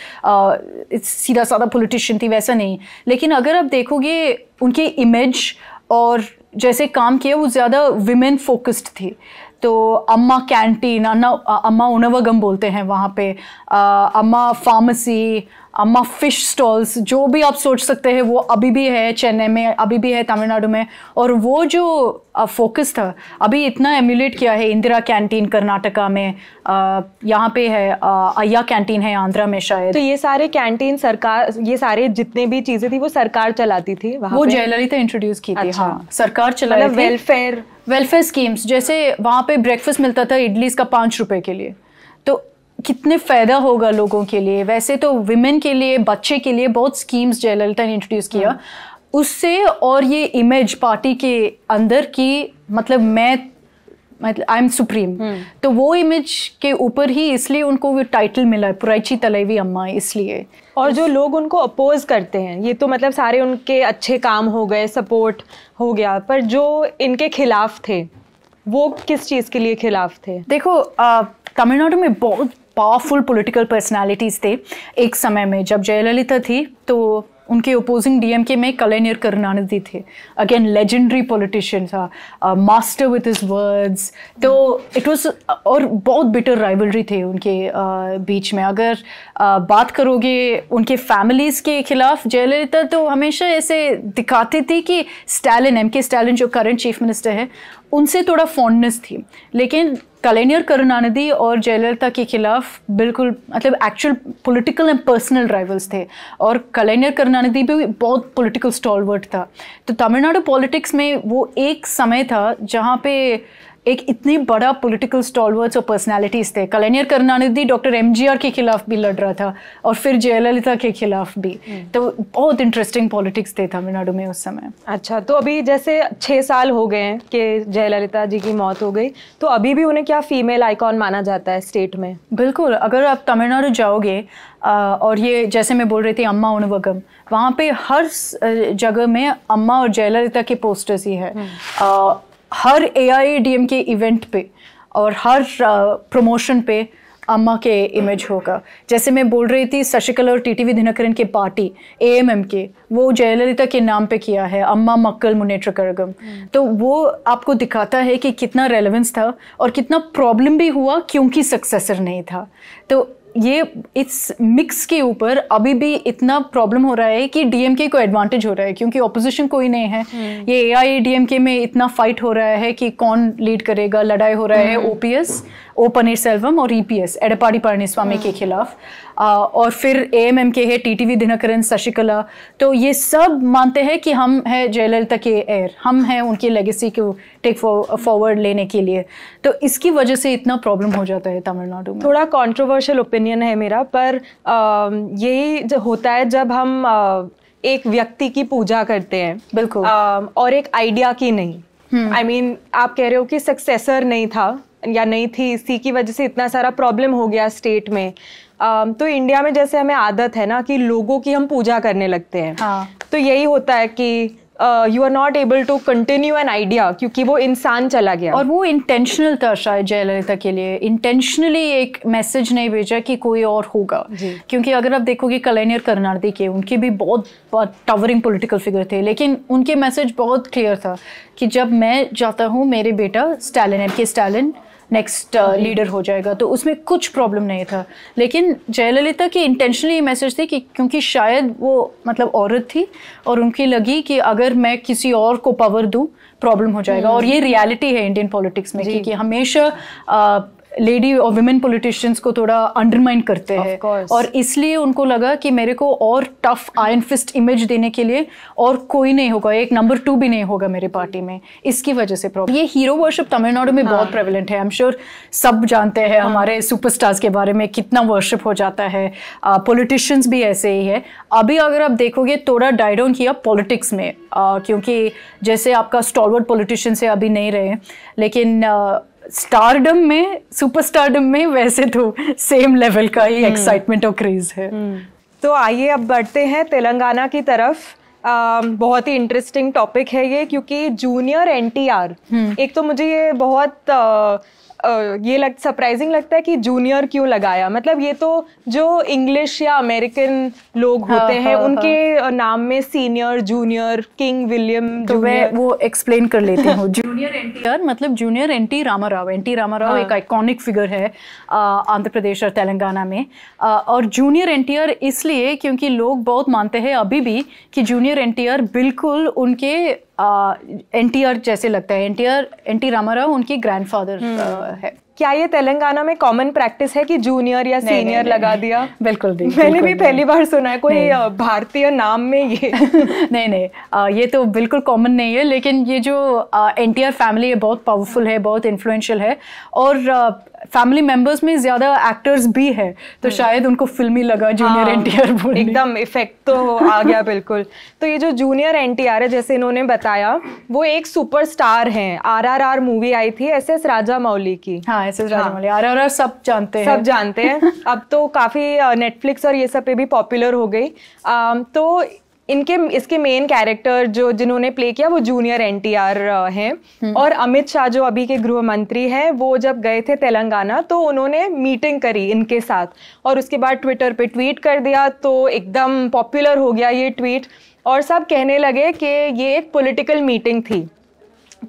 सीधा साधा पॉलिटिशियन थी वैसा नहीं। लेकिन अगर आप देखोगे उनकी इमेज और जैसे काम किया वो ज़्यादा विमेन फोकस्ड थी। तो अम्मा कैंटीन अन्ना अम्मा उनवगम बोलते हैं वहाँ पे। आ, अम्मा फार्मेसी अम्मा फ़िश स्टॉल्स जो भी आप सोच सकते हैं वो अभी भी है चेन्नई में अभी भी है तमिलनाडु में। और वो जो फोकस था अभी इतना एम्यूलेट किया है इंदिरा कैंटीन कर्नाटका में। यहाँ पे है अय्या कैंटीन है आंध्रा में शायद। तो ये सारे कैंटीन सरकार ये सारे जितने भी चीज़ें थी वो सरकार चलाती थी वो जयललिता इंट्रोड्यूस की थी अच्छा। हाँ। सरकार चला वेलफेयर वेलफेयर स्कीम्स जैसे वहाँ पे ब्रेकफास्ट मिलता था इडली का पाँच रुपए के लिए। तो कितने फ़ायदा होगा लोगों के लिए। वैसे तो वुमेन के लिए बच्चे के लिए बहुत स्कीम्स जयललिता ने इंट्रोड्यूस किया। हाँ। उससे और ये इमेज पार्टी के अंदर की मतलब मैं मतलब आई एम सुप्रीम तो वो इमेज के ऊपर ही इसलिए उनको वो टाइटल मिला है पुराइची तलेवी अम्मा इसलिए। और जो लोग उनको अपोज करते हैं ये तो मतलब सारे उनके अच्छे काम हो गए सपोर्ट हो गया पर जो इनके खिलाफ थे वो किस चीज़ के लिए खिलाफ थे? देखो तमिलनाडु में बहुत पावरफुल पॉलिटिकल पर्सनालिटीज़ थे एक समय में। जब जयललिता थी तो उनके ओपोजिंग डीएमके में कलेनियर करुणानिधि थे। अगेन लेजेंडरी पॉलिटिशियन था मास्टर विथ हिज वर्ड्स तो इट वाज और बहुत बिटर राइवलरी थे उनके uh, बीच में। अगर uh, बात करोगे उनके फैमिलीज़ के खिलाफ जयललिता तो हमेशा ऐसे दिखाती थी कि स्टैलिन एम के स्टैलिन जो करंट चीफ मिनिस्टर है उनसे थोड़ा फॉन्डनेस थी। लेकिन कलेनियर करुणानिधि और जयललिता के खिलाफ बिल्कुल मतलब actual political and personal rivals थे। और कलेनियर करुणा करुणानिधि भी बहुत पॉलिटिकल स्टॉलवर्ट था। तो तमिलनाडु पॉलिटिक्स में वो एक समय था जहाँ पे एक इतनी बड़ा पॉलिटिकल स्टॉलवर्ड्स और पर्सनालिटीज थे। कलेनियर करुणानिधि डॉक्टर एमजीआर के खिलाफ भी लड़ रहा था और फिर जयललिता के खिलाफ भी। हम्म। तो बहुत इंटरेस्टिंग पॉलिटिक्स थे तमिलनाडु में उस समय। अच्छा तो अभी जैसे छः साल हो गए हैं कि जयललिता जी की मौत हो गई तो अभी भी उन्हें क्या फीमेल आइकॉन माना जाता है स्टेट में? बिल्कुल अगर आप तमिलनाडु जाओगे और ये जैसे मैं बोल रही थी अम्मा उनवगम वहाँ पे हर जगह में अम्मा और जयललिता के पोस्टर्स ही है। हम्म। हर ए आई डी एम के इवेंट पे और हर प्रमोशन पे अम्मा के इमेज होगा। जैसे मैं बोल रही थी शशिकला और टीटीवी दिनकरन के पार्टी एएमएम के वो जयललिता के नाम पे किया है अम्मा मक्कल मुनेत्र करगम। तो वो आपको दिखाता है कि कितना रेलेवेंस था और कितना प्रॉब्लम भी हुआ क्योंकि सक्सेसर नहीं था। तो ये इस मिक्स के ऊपर अभी भी इतना प्रॉब्लम हो रहा है कि डीएमके को एडवांटेज हो रहा है क्योंकि ऑपोजिशन कोई नहीं है हम्म। ये ए आई में इतना फाइट हो रहा है कि कौन लीड करेगा लड़ाई हो रहा है ओपीएस हम्म। ओ पनीर सेल्वम और ईपीएस एडपाड़ी पळनिस्वामी के खिलाफ और फिर एएमएम के है टीटीवी दिनकरन शशिकला तो ये सब मानते हैं कि हम हैं जयललिता के एयर हम हैं उनकी लेगेसी को टेक फॉरवर्ड लेने के लिए। तो इसकी वजह से इतना प्रॉब्लम हो जाता है तमिलनाडु में। थोड़ा कॉन्ट्रोवर्शियल ओपिनियन है मेरा पर यही होता है जब हम एक व्यक्ति की पूजा करते हैं बिल्कुल। और एक आइडिया की नहीं। आई। I मीन mean, आप कह रहे हो कि सक्सेसर नहीं था या नहीं थी इसी की वजह से इतना सारा प्रॉब्लम हो गया स्टेट में तो इंडिया में जैसे हमें आदत है ना कि लोगों की हम पूजा करने लगते हैं हाँ. तो यही होता है कि you are not able to continue an idea क्योंकि वो इंसान चला गया। और वो इंटेंशनल था शायद जयललिता के लिए। इंटेंशनली एक मैसेज नहीं भेजा कि कोई और होगा। क्योंकि अगर आप देखोगे कलेनियर करुणानिधि के उनके भी बहुत बहुत टावरिंग पॉलिटिकल फिगर थे। लेकिन उनके मैसेज बहुत क्लियर था कि जब मैं जाता हूँ मेरे बेटा स्टैलिन एम के स्टैलिन नेक्स्ट लीडर uh, हो जाएगा। तो उसमें कुछ प्रॉब्लम नहीं था। लेकिन जयललिता की इंटेंशनली मैसेज थी कि क्योंकि शायद वो मतलब औरत थी और उनकी लगी कि अगर मैं किसी और को पावर दूँ प्रॉब्लम हो जाएगा। और ये रियलिटी है इंडियन पॉलिटिक्स में कि हमेशा uh, लेडी और वुमेन पॉलिटिशियंस को थोड़ा अंडरमाइन करते हैं। और इसलिए उनको लगा कि मेरे को और टफ आयन फिस्ट इमेज देने के लिए और कोई नहीं होगा एक नंबर टू भी नहीं होगा मेरे पार्टी में। इसकी वजह से प्रॉब्लम ये हीरो वर्शिप तमिलनाडु में हाँ. बहुत प्रेवलेंट है। आई एम श्योर सब जानते हैं हाँ. हमारे सुपरस्टार्स के बारे में कितना वर्शिप हो जाता है। पॉलिटिशियंस भी ऐसे ही है। अभी अगर आप देखोगे थोड़ा डाउन किया पॉलिटिक्स में। आ, क्योंकि जैसे आपका स्टॉलवर्ड पॉलिटिशियन से अभी नहीं रहे। लेकिन आ, स्टारडम में सुपर स्टारडम में वैसे तो सेम लेवल का ही एक्साइटमेंट हम्म। और क्रेज है हम्म। तो आइए अब बढ़ते हैं तेलंगाना की तरफ़ आ, बहुत ही इंटरेस्टिंग टॉपिक है ये क्योंकि जूनियर एनटीआर हम्म। एक तो मुझे ये बहुत आ, ये लग सरप्राइजिंग लगता है कि जूनियर क्यों लगाया? मतलब ये तो जो इंग्लिश या अमेरिकन लोग हाँ, होते हैं हाँ, उनके हाँ. नाम में सीनियर जूनियर किंग विलियम तो मैं वो एक्सप्लेन कर लेती हूँ। <laughs> जूनियर एनटीआर मतलब junior N T Rama Rao N T Rama Rao हाँ. एक आइकॉनिक फिगर है आंध्र प्रदेश और तेलंगाना में। आ, और जूनियर एनटीआर इसलिए क्योंकि लोग बहुत मानते हैं अभी भी कि जूनियर एनटीआर बिल्कुल उनके एन टी आर जैसे लगता है। N T R N T Rama Rao उनकी ग्रैंडफादर हम्म। है। क्या ये तेलंगाना में कॉमन प्रैक्टिस है कि जूनियर या सीनियर नहीं, लगा दिया? बिल्कुल भी मैंने भी पहली बार सुना है कोई भारतीय नाम में ये। <laughs> नहीं नहीं आ, ये तो बिल्कुल कॉमन नहीं है लेकिन ये जो एन टी आर फैमिली है बहुत पावरफुल है बहुत इन्फ्लुएंशियल है। और फैमिली मेंबर्स में ज़्यादा एक्टर्स भी है तो हम्म। शायद उनको फिल्मी लगा जूनियर एनटीआर हाँ, एकदम इफ़ेक्ट तो आ गया बिल्कुल। तो ये जो जूनियर एनटीआर है जैसे इन्होंने बताया वो एक सुपर सुपरस्टार हैं आरआरआर मूवी आई थी एस एस राजा मौली की। हाँ S S Rajamouli RRR सब जानते हैं। सब जानते हैं। अब तो काफ़ी नेटफ्लिक्स और ये सब पे भी पॉपुलर हो गई। तो इनके इसके मेन कैरेक्टर जो जिन्होंने प्ले किया वो जूनियर एनटीआर हैं। हम्म। और अमित शाह जो अभी के गृह मंत्री हैं वो जब गए थे तेलंगाना तो उन्होंने मीटिंग करी इनके साथ। और उसके बाद ट्विटर पे ट्वीट कर दिया तो एकदम पॉपुलर हो गया ये ट्वीट और सब कहने लगे कि ये एक पॉलिटिकल मीटिंग थी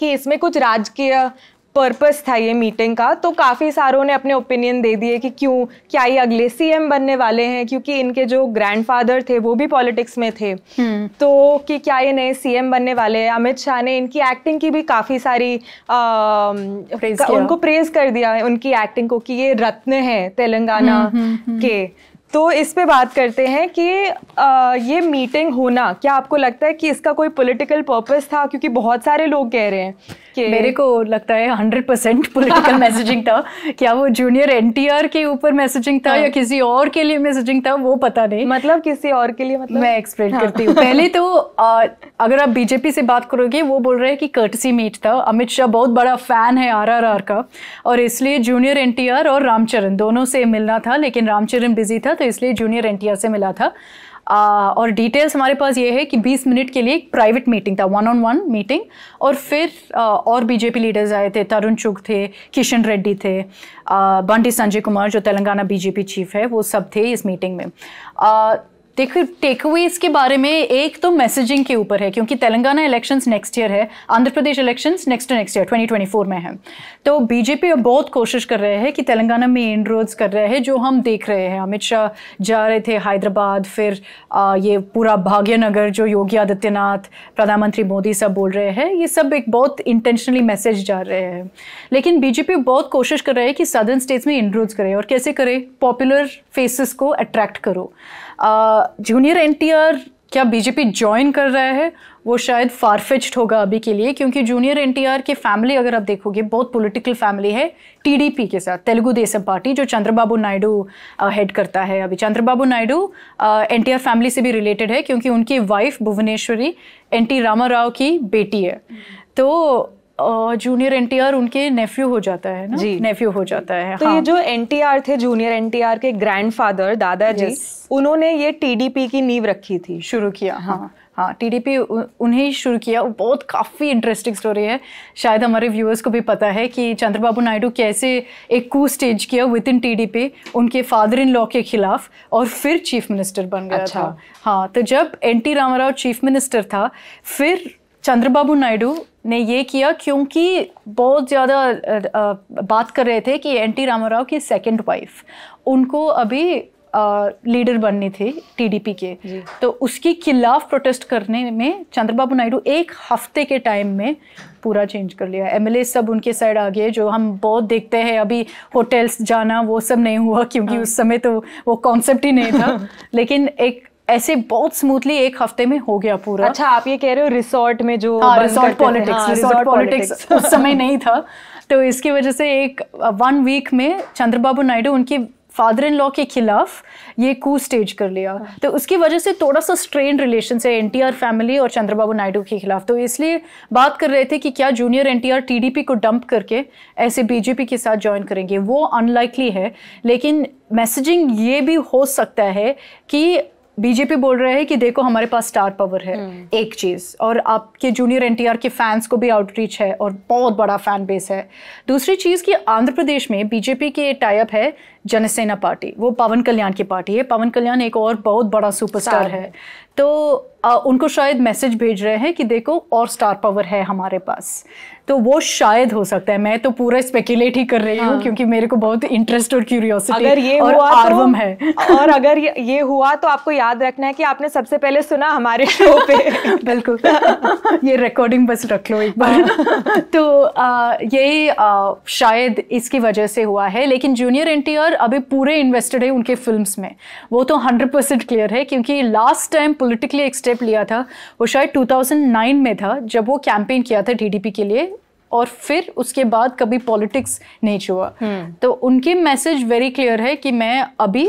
कि इसमें कुछ राजकीय पर्पस था ये मीटिंग का तो काफ़ी सारों ने अपने ओपिनियन दे दिए कि क्यों क्या ये अगले सीएम बनने वाले हैं क्योंकि इनके जो ग्रैंडफादर थे वो भी पॉलिटिक्स में थे। हम्म। तो कि क्या ये नए सीएम बनने वाले हैं? अमित शाह ने इनकी एक्टिंग की भी काफ़ी सारी आ, प्रेज उनको प्रेज कर दिया उनकी एक्टिंग को कि ये रत्न है तेलंगाना हम्म, हम्म, के। तो इस पे बात करते हैं कि आ, ये मीटिंग होना क्या आपको लगता है कि इसका कोई पॉलिटिकल पर्पस था? क्योंकि बहुत सारे लोग कह रहे हैं। कि मेरे को लगता है हंड्रेड परसेंट पोलिटिकल मैसेजिंग था। क्या वो जूनियर एनटीआर के ऊपर मैसेजिंग था हाँ. या किसी और के लिए मैसेजिंग था वो पता नहीं। मतलब किसी और के लिए मतलब? मैं एक्सप्लेन हाँ. करती हूँ। पहले तो आ, अगर आप बीजेपी से बात करोगे वो बोल रहे हैं कि कर्टसी मीट था। अमित शाह बहुत बड़ा फ़ैन है आरआरआर का। और इसलिए जूनियर एनटीआर और रामचरण दोनों से मिलना था लेकिन रामचरण बिज़ी था तो इसलिए जूनियर एनटीआर से मिला था। और डिटेल्स हमारे पास ये है कि 20 मिनट के लिए एक प्राइवेट मीटिंग था वन ऑन वन मीटिंग और फिर और बीजेपी लीडर्स आए थे, तरुण चुग थे, किशन रेड्डी थे बंटी संजय कुमार, जो तेलंगाना बीजेपी चीफ है, वो सब थे इस मीटिंग में. आ, देखो टेक इसके बारे में एक तो मैसेजिंग के ऊपर है क्योंकि तेलंगाना इलेक्शंस नेक्स्ट ईयर है Andhra Pradesh elections next next year 2024 में है। तो बीजेपी अब बहुत कोशिश कर रहे हैं कि तेलंगाना में इन रोड्स कर रहे हैं जो हम देख रहे हैं। अमित शाह जा रहे थे हैदराबाद फिर आ, ये पूरा भाग्यनगर जो योगी आदित्यनाथ प्रधानमंत्री मोदी सब बोल रहे हैं ये सब एक बहुत इंटेंशनली मैसेज जा रहे हैं। लेकिन बीजेपी बहुत कोशिश कर रहे हैं कि सदर्न स्टेट्स में इन करें और कैसे करें? पॉपुलर फेसेस को अट्रैक्ट करो। जूनियर एनटीआर क्या बीजेपी ज्वाइन कर रहा है, वो शायद फारफेच्ड होगा अभी के लिए, क्योंकि जूनियर एनटीआर की फैमिली अगर आप देखोगे, बहुत पॉलिटिकल फैमिली है टीडीपी के साथ, तेलुगु देशम पार्टी जो चंद्रबाबू नायडू हेड करता है अभी। चंद्रबाबू नायडू एनटीआर फैमिली से भी रिलेटेड है, क्योंकि उनकी wife Bhuvaneshwari N T Rama Rao की बेटी है। तो जूनियर एनटीआर उनके नेफ्यू हो जाता है ना? जी। नेफ्यू हो जाता है तो हाँ. ये जो एनटीआर थे जूनियर एनटीआर के ग्रैंडफादर दादाजी yes. उन्होंने ये टीडीपी की नींव रखी थी शुरू किया। हाँ। हाँ टीडीपी उन्हें ही शुरू किया। वो बहुत काफ़ी इंटरेस्टिंग स्टोरी है। शायद हमारे व्यूअर्स को भी पता है कि चंद्रबाबू नायडू कैसे एक कू स्टेज किया विद इन टीडीपी उनके फादर इन लॉ के खिलाफ और फिर चीफ मिनिस्टर बन गया अच्छा। था। हाँ तो जब N T Rama Rao chief minister था फिर चंद्रबाबू नायडू ने ये किया क्योंकि बहुत ज़्यादा बात कर रहे थे कि एन टी रामाराव की सेकेंड वाइफ उनको अभी लीडर बननी थी टीडीपी के। तो उसके खिलाफ प्रोटेस्ट करने में चंद्रबाबू नायडू एक हफ़्ते के टाइम में पूरा चेंज कर लिया। एमएलए सब उनके साइड आ गए जो हम बहुत देखते हैं अभी होटल्स जाना वो सब नहीं हुआ क्योंकि हाँ। उस समय तो वो कॉन्सेप्ट ही नहीं था। <laughs> लेकिन एक ऐसे बहुत स्मूथली एक हफ़्ते में हो गया पूरा। अच्छा आप ये कह रहे हो रिसोर्ट में जो हाँ, रिसोर्ट पॉलिटिक्स रिसोर्ट पॉलिटिक्स उस समय नहीं था। तो इसकी वजह से एक वन वीक में चंद्रबाबू नायडू उनकी फादर इन लॉ के खिलाफ ये कू स्टेज कर लिया। हाँ। तो उसकी वजह से थोड़ा सा स्ट्रेन रिलेशन है एनटीआर फैमिली और चंद्रबाबू नायडू के खिलाफ। तो इसलिए बात कर रहे थे कि क्या जूनियर एनटीआर टीडीपी को डंप करके ऐसे बीजेपी के साथ ज्वाइन करेंगे। वो अनलाइकली है लेकिन मैसेजिंग ये भी हो सकता है कि बीजेपी बोल रहे हैं कि देखो हमारे पास स्टार पावर है हम्म। एक चीज़। और आपके जूनियर एनटीआर के फैंस को भी आउटरीच है और बहुत बड़ा फ़ैन बेस है। दूसरी चीज़ कि आंध्र प्रदेश में बीजेपी के टाइप है जनसेना पार्टी। वो पवन कल्याण की पार्टी है। पवन कल्याण एक और बहुत बड़ा सुपरस्टार है। तो आ, उनको शायद मैसेज भेज रहे हैं कि देखो और स्टार पावर है हमारे पास। तो वो शायद हो सकता है। मैं तो पूरा स्पेकुलेट ही कर रही हूँ हाँ। क्योंकि मेरे को बहुत इंटरेस्ट और क्यूरियोसिटी अगर ये और हुआ आर्वम तो, है। और अगर ये हुआ तो आपको याद रखना है कि आपने सबसे पहले सुना हमारे <laughs> शो पे। बिल्कुल। ये रिकॉर्डिंग बस रख लो एक बार। <laughs> तो यही शायद इसकी वजह से हुआ है। लेकिन जूनियर एन अभी पूरे इन्वेस्टेड है उनके फ़िल्म में। वो तो हंड्रेड परसेंट क्लियर है क्योंकि लास्ट टाइम पोलिटिकली एक स्टेप लिया था वो शायद 2009 में था जब वो कैंपेन किया था टीडीपी के लिए। और फिर उसके बाद कभी पॉलिटिक्स नहीं छुआ। हम्म। तो उनके मैसेज वेरी क्लियर है कि मैं अभी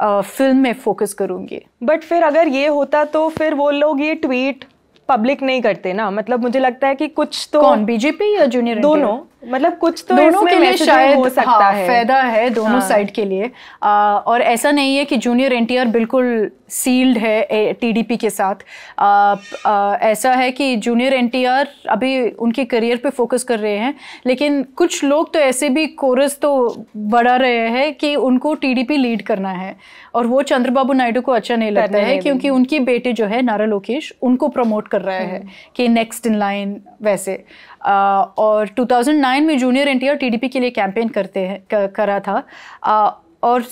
फ़िल्म में फोकस करूँगी। बट फिर अगर ये होता तो फिर वो लोग ये ट्वीट पब्लिक नहीं करते ना? मतलब मुझे लगता है कि कुछ तो कौन बीजेपी या जूनियर दोनों। मतलब कुछ तो दोनों के लिए शायद हो सकता हाँ, है। फ़ायदा है दोनों हाँ. साइड के लिए। आ, और ऐसा नहीं है कि जूनियर एनटीआर बिल्कुल सील्ड है टीडीपी के साथ। आ, आ, ऐसा है कि जूनियर एनटीआर अभी उनके करियर पे फोकस कर रहे हैं लेकिन कुछ लोग तो ऐसे भी कोरस तो बढ़ा रहे हैं कि उनको टीडीपी लीड करना है। और वो चंद्रबाबु नायडू को अच्छा नहीं लगता है क्योंकि उनकी बेटे जो है नारा लोकेश उनको प्रमोट कर रहा है हम्म। कि नेक्स्ट इन लाइन वैसे। और 2009 में जूनियर एनटीआर टीडीपी के लिए कैंपेन करते हैं करा था। और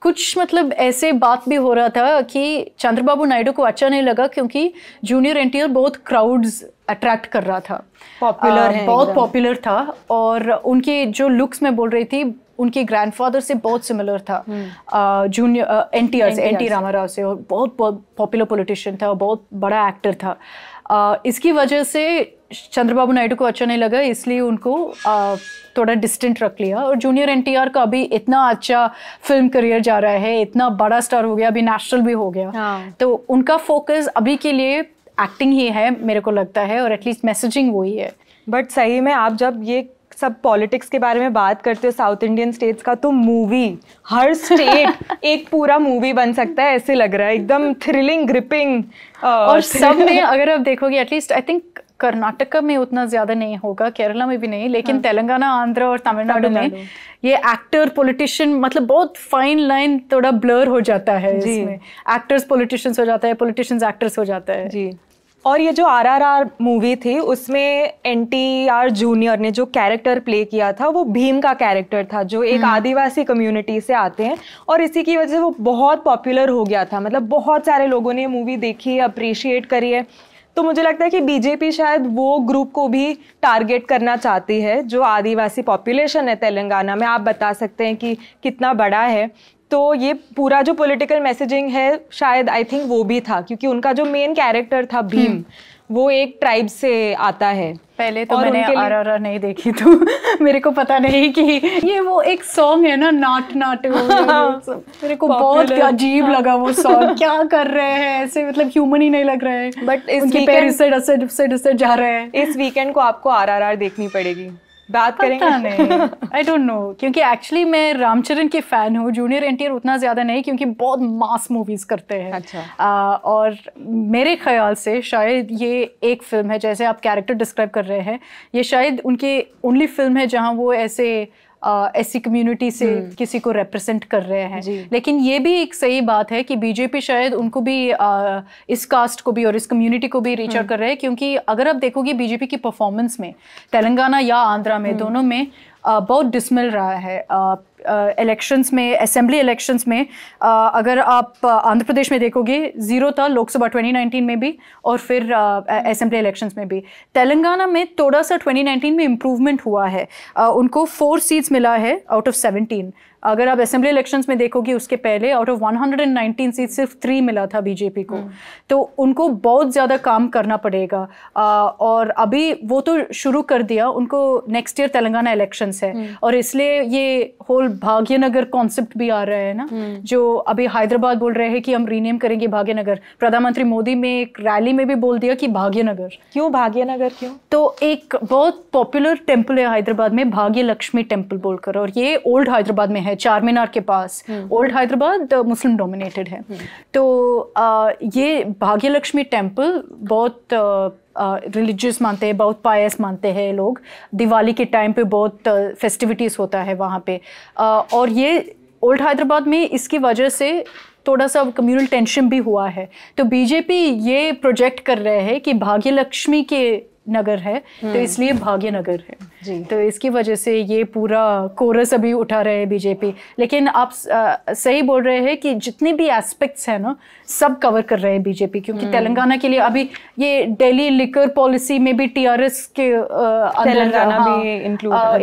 कुछ मतलब ऐसे बात भी हो रहा था कि चंद्रबाबू नायडू को अच्छा नहीं लगा क्योंकि जूनियर एनटीआर बहुत क्राउड्स अट्रैक्ट कर रहा था। पॉपुलर बहुत पॉपुलर था और उनके जो लुक्स मैं बोल रही थी उनके ग्रैंडफादर से बहुत सिमिलर था। जूनियर एन टी आर से एन टी रामाराव से और बहुत पॉपुलर पॉलिटिशियन था और बहुत बड़ा एक्टर था। uh, इसकी वजह से चंद्रबाबू नायडू को अच्छा नहीं लगा इसलिए उनको uh, थोड़ा डिस्टेंट रख लिया। और जूनियर एनटीआर का अभी इतना अच्छा फ़िल्म करियर जा रहा है इतना बड़ा स्टार हो गया अभी नेशनल भी हो गया। हाँ. तो उनका फोकस अभी के लिए एक्टिंग ही है मेरे को लगता है और एटलीस्ट मैसेजिंग वही है बट सही में आप जब ये सब पॉलिटिक्स के बारे में बात करते हो साउथ इंडियन स्टेट्स का तो मूवी हर स्टेट <laughs> एक पूरा मूवी बन सकता है ऐसे लग रहा है। एकदम थ्रिलिंग ग्रिपिंग और सब में अगर आप देखोगे एटलीस्ट आई थिंक कर्नाटका में उतना ज़्यादा नहीं होगा केरला में भी नहीं लेकिन हाँ. तेलंगाना आंध्र और तमिलनाडु में ये एक्टर पॉलिटिशियन मतलब बहुत फाइन लाइन थोड़ा ब्लर हो जाता है इसमें। एक्टर्स पॉलिटिशियंस हो जाता है पॉलिटिशियंस एक्टर्स हो जाता है। जी। और ये जो आर आर आर मूवी थी उसमें एन टी आर जूनियर ने जो कैरेक्टर प्ले किया था वो भीम का कैरेक्टर था जो एक हम्म। आदिवासी कम्युनिटी से आते हैं। और इसी की वजह से वो बहुत पॉपुलर हो गया था। मतलब बहुत सारे लोगों ने ये मूवी देखी है अप्रिशिएट करी है। तो मुझे लगता है कि बीजेपी शायद वो ग्रुप को भी टारगेट करना चाहती है, जो आदिवासी पॉपुलेशन है तेलंगाना में आप बता सकते हैं कि कितना बड़ा है तो ये पूरा जो पॉलिटिकल मैसेजिंग है, शायद आई थिंक वो भी था, क्योंकि उनका जो मेन कैरेक्टर था भीम हम्म। वो एक ट्राइब से आता है। पहले तो मैंने आर आर आर नहीं देखी तो <laughs> मेरे को पता नहीं कि ये वो एक सॉन्ग है ना नाट <laughs> नाट मेरे को बहुत अजीब हाँ. लगा वो सॉन्ग क्या कर रहे हैं? ऐसे मतलब ह्यूमन ही नहीं लग रहे हैं। बट इससे डसे जा रहे हैं। इस वीकेंड को आपको आर आर आर देखनी पड़ेगी। बात करेंगे। नहीं। आई डोंट नो क्योंकि एक्चुअली मैं रामचरण के फ़ैन हूँ जूनियर एनटीआर उतना ज़्यादा नहीं क्योंकि बहुत मास मूवीज़ करते हैं। अच्छा। आ, और मेरे ख्याल से शायद ये एक फ़िल्म है जैसे आप कैरेक्टर डिस्क्राइब कर रहे हैं ये शायद उनकी ओनली फ़िल्म है जहाँ वो ऐसे ऐसी कम्युनिटी से हम्म। किसी को रिप्रेजेंट कर रहे हैं लेकिन ये भी एक सही बात है कि बीजेपी शायद उनको भी आ, इस कास्ट को भी और इस कम्युनिटी को भी रीच आउट हम्म। कर रहे हैं क्योंकि अगर आप देखोगे बीजेपी की परफॉर्मेंस में तेलंगाना या आंध्रा में हम्म। दोनों में बहुत डिसमिल रहा है इलेक्शंस में असेंबली इलेक्शंस में अगर आप आंध्र प्रदेश में देखोगे ज़ीरो था लोकसभा 2019 में भी और फिर असेंबली इलेक्शंस में भी। तेलंगाना में थोड़ा सा 2019 में इम्प्रूवमेंट हुआ है। उनको फोर सीट्स मिला है आउट ऑफ़ 17 अगर आप असेंबली इलेक्शंस में देखोगे उसके पहले आउट ऑफ़ 119 सीट सिर्फ़ थ्री मिला था बीजेपी को। हम्म। तो उनको बहुत ज़्यादा काम करना पड़ेगा। आ, और अभी वो तो शुरू कर दिया उनको नेक्स्ट ईयर तेलंगाना इलेक्शंस है। हम्म। और इसलिए ये होल भाग्यनगर कॉन्सेप्ट भी आ रहा है ना हम्म। जो अभी हैदराबाद बोल रहे हैं कि हम रीनेम करेंगे भाग्यनगर। प्रधानमंत्री मोदी में एक रैली में भी बोल दिया कि भाग्यनगर। क्यों भाग्यनगर क्यों? तो एक बहुत पॉपुलर टेंपल है हैदराबाद में भाग्य लक्ष्मी टेंपल बोलकर। और ये ओल्ड हैदराबाद में है। है चार मीनार के पास। ओल्ड हैदराबाद मुस्लिम डोमिनेटेड है। हम्म। तो आ, ये भाग्यलक्ष्मी टेंपल बहुत रिलीजियस मानते हैं बहुत पायस मानते हैं लोग। दिवाली के टाइम पे बहुत फेस्टिविटीज़ होता है वहाँ पे। और ये ओल्ड हैदराबाद में इसकी वजह से थोड़ा सा कम्युनल टेंशन भी हुआ है। तो बीजेपी ये प्रोजेक्ट कर रहे हैं कि भाग्यलक्ष्मी के नगर है तो हम्म। इसलिए भाग्य नगर है। जी। तो इसकी वजह से ये पूरा कोरस अभी उठा रहे हैं बीजेपी। लेकिन आप आ, सही बोल रहे हैं कि जितने भी एस्पेक्ट्स हैं ना सब कवर कर रहे हैं बीजेपी क्योंकि हम्म। तेलंगाना के लिए अभी ये दिल्ली लिकर पॉलिसी में भी टीआरएस के तेलंगाना हाँ, भी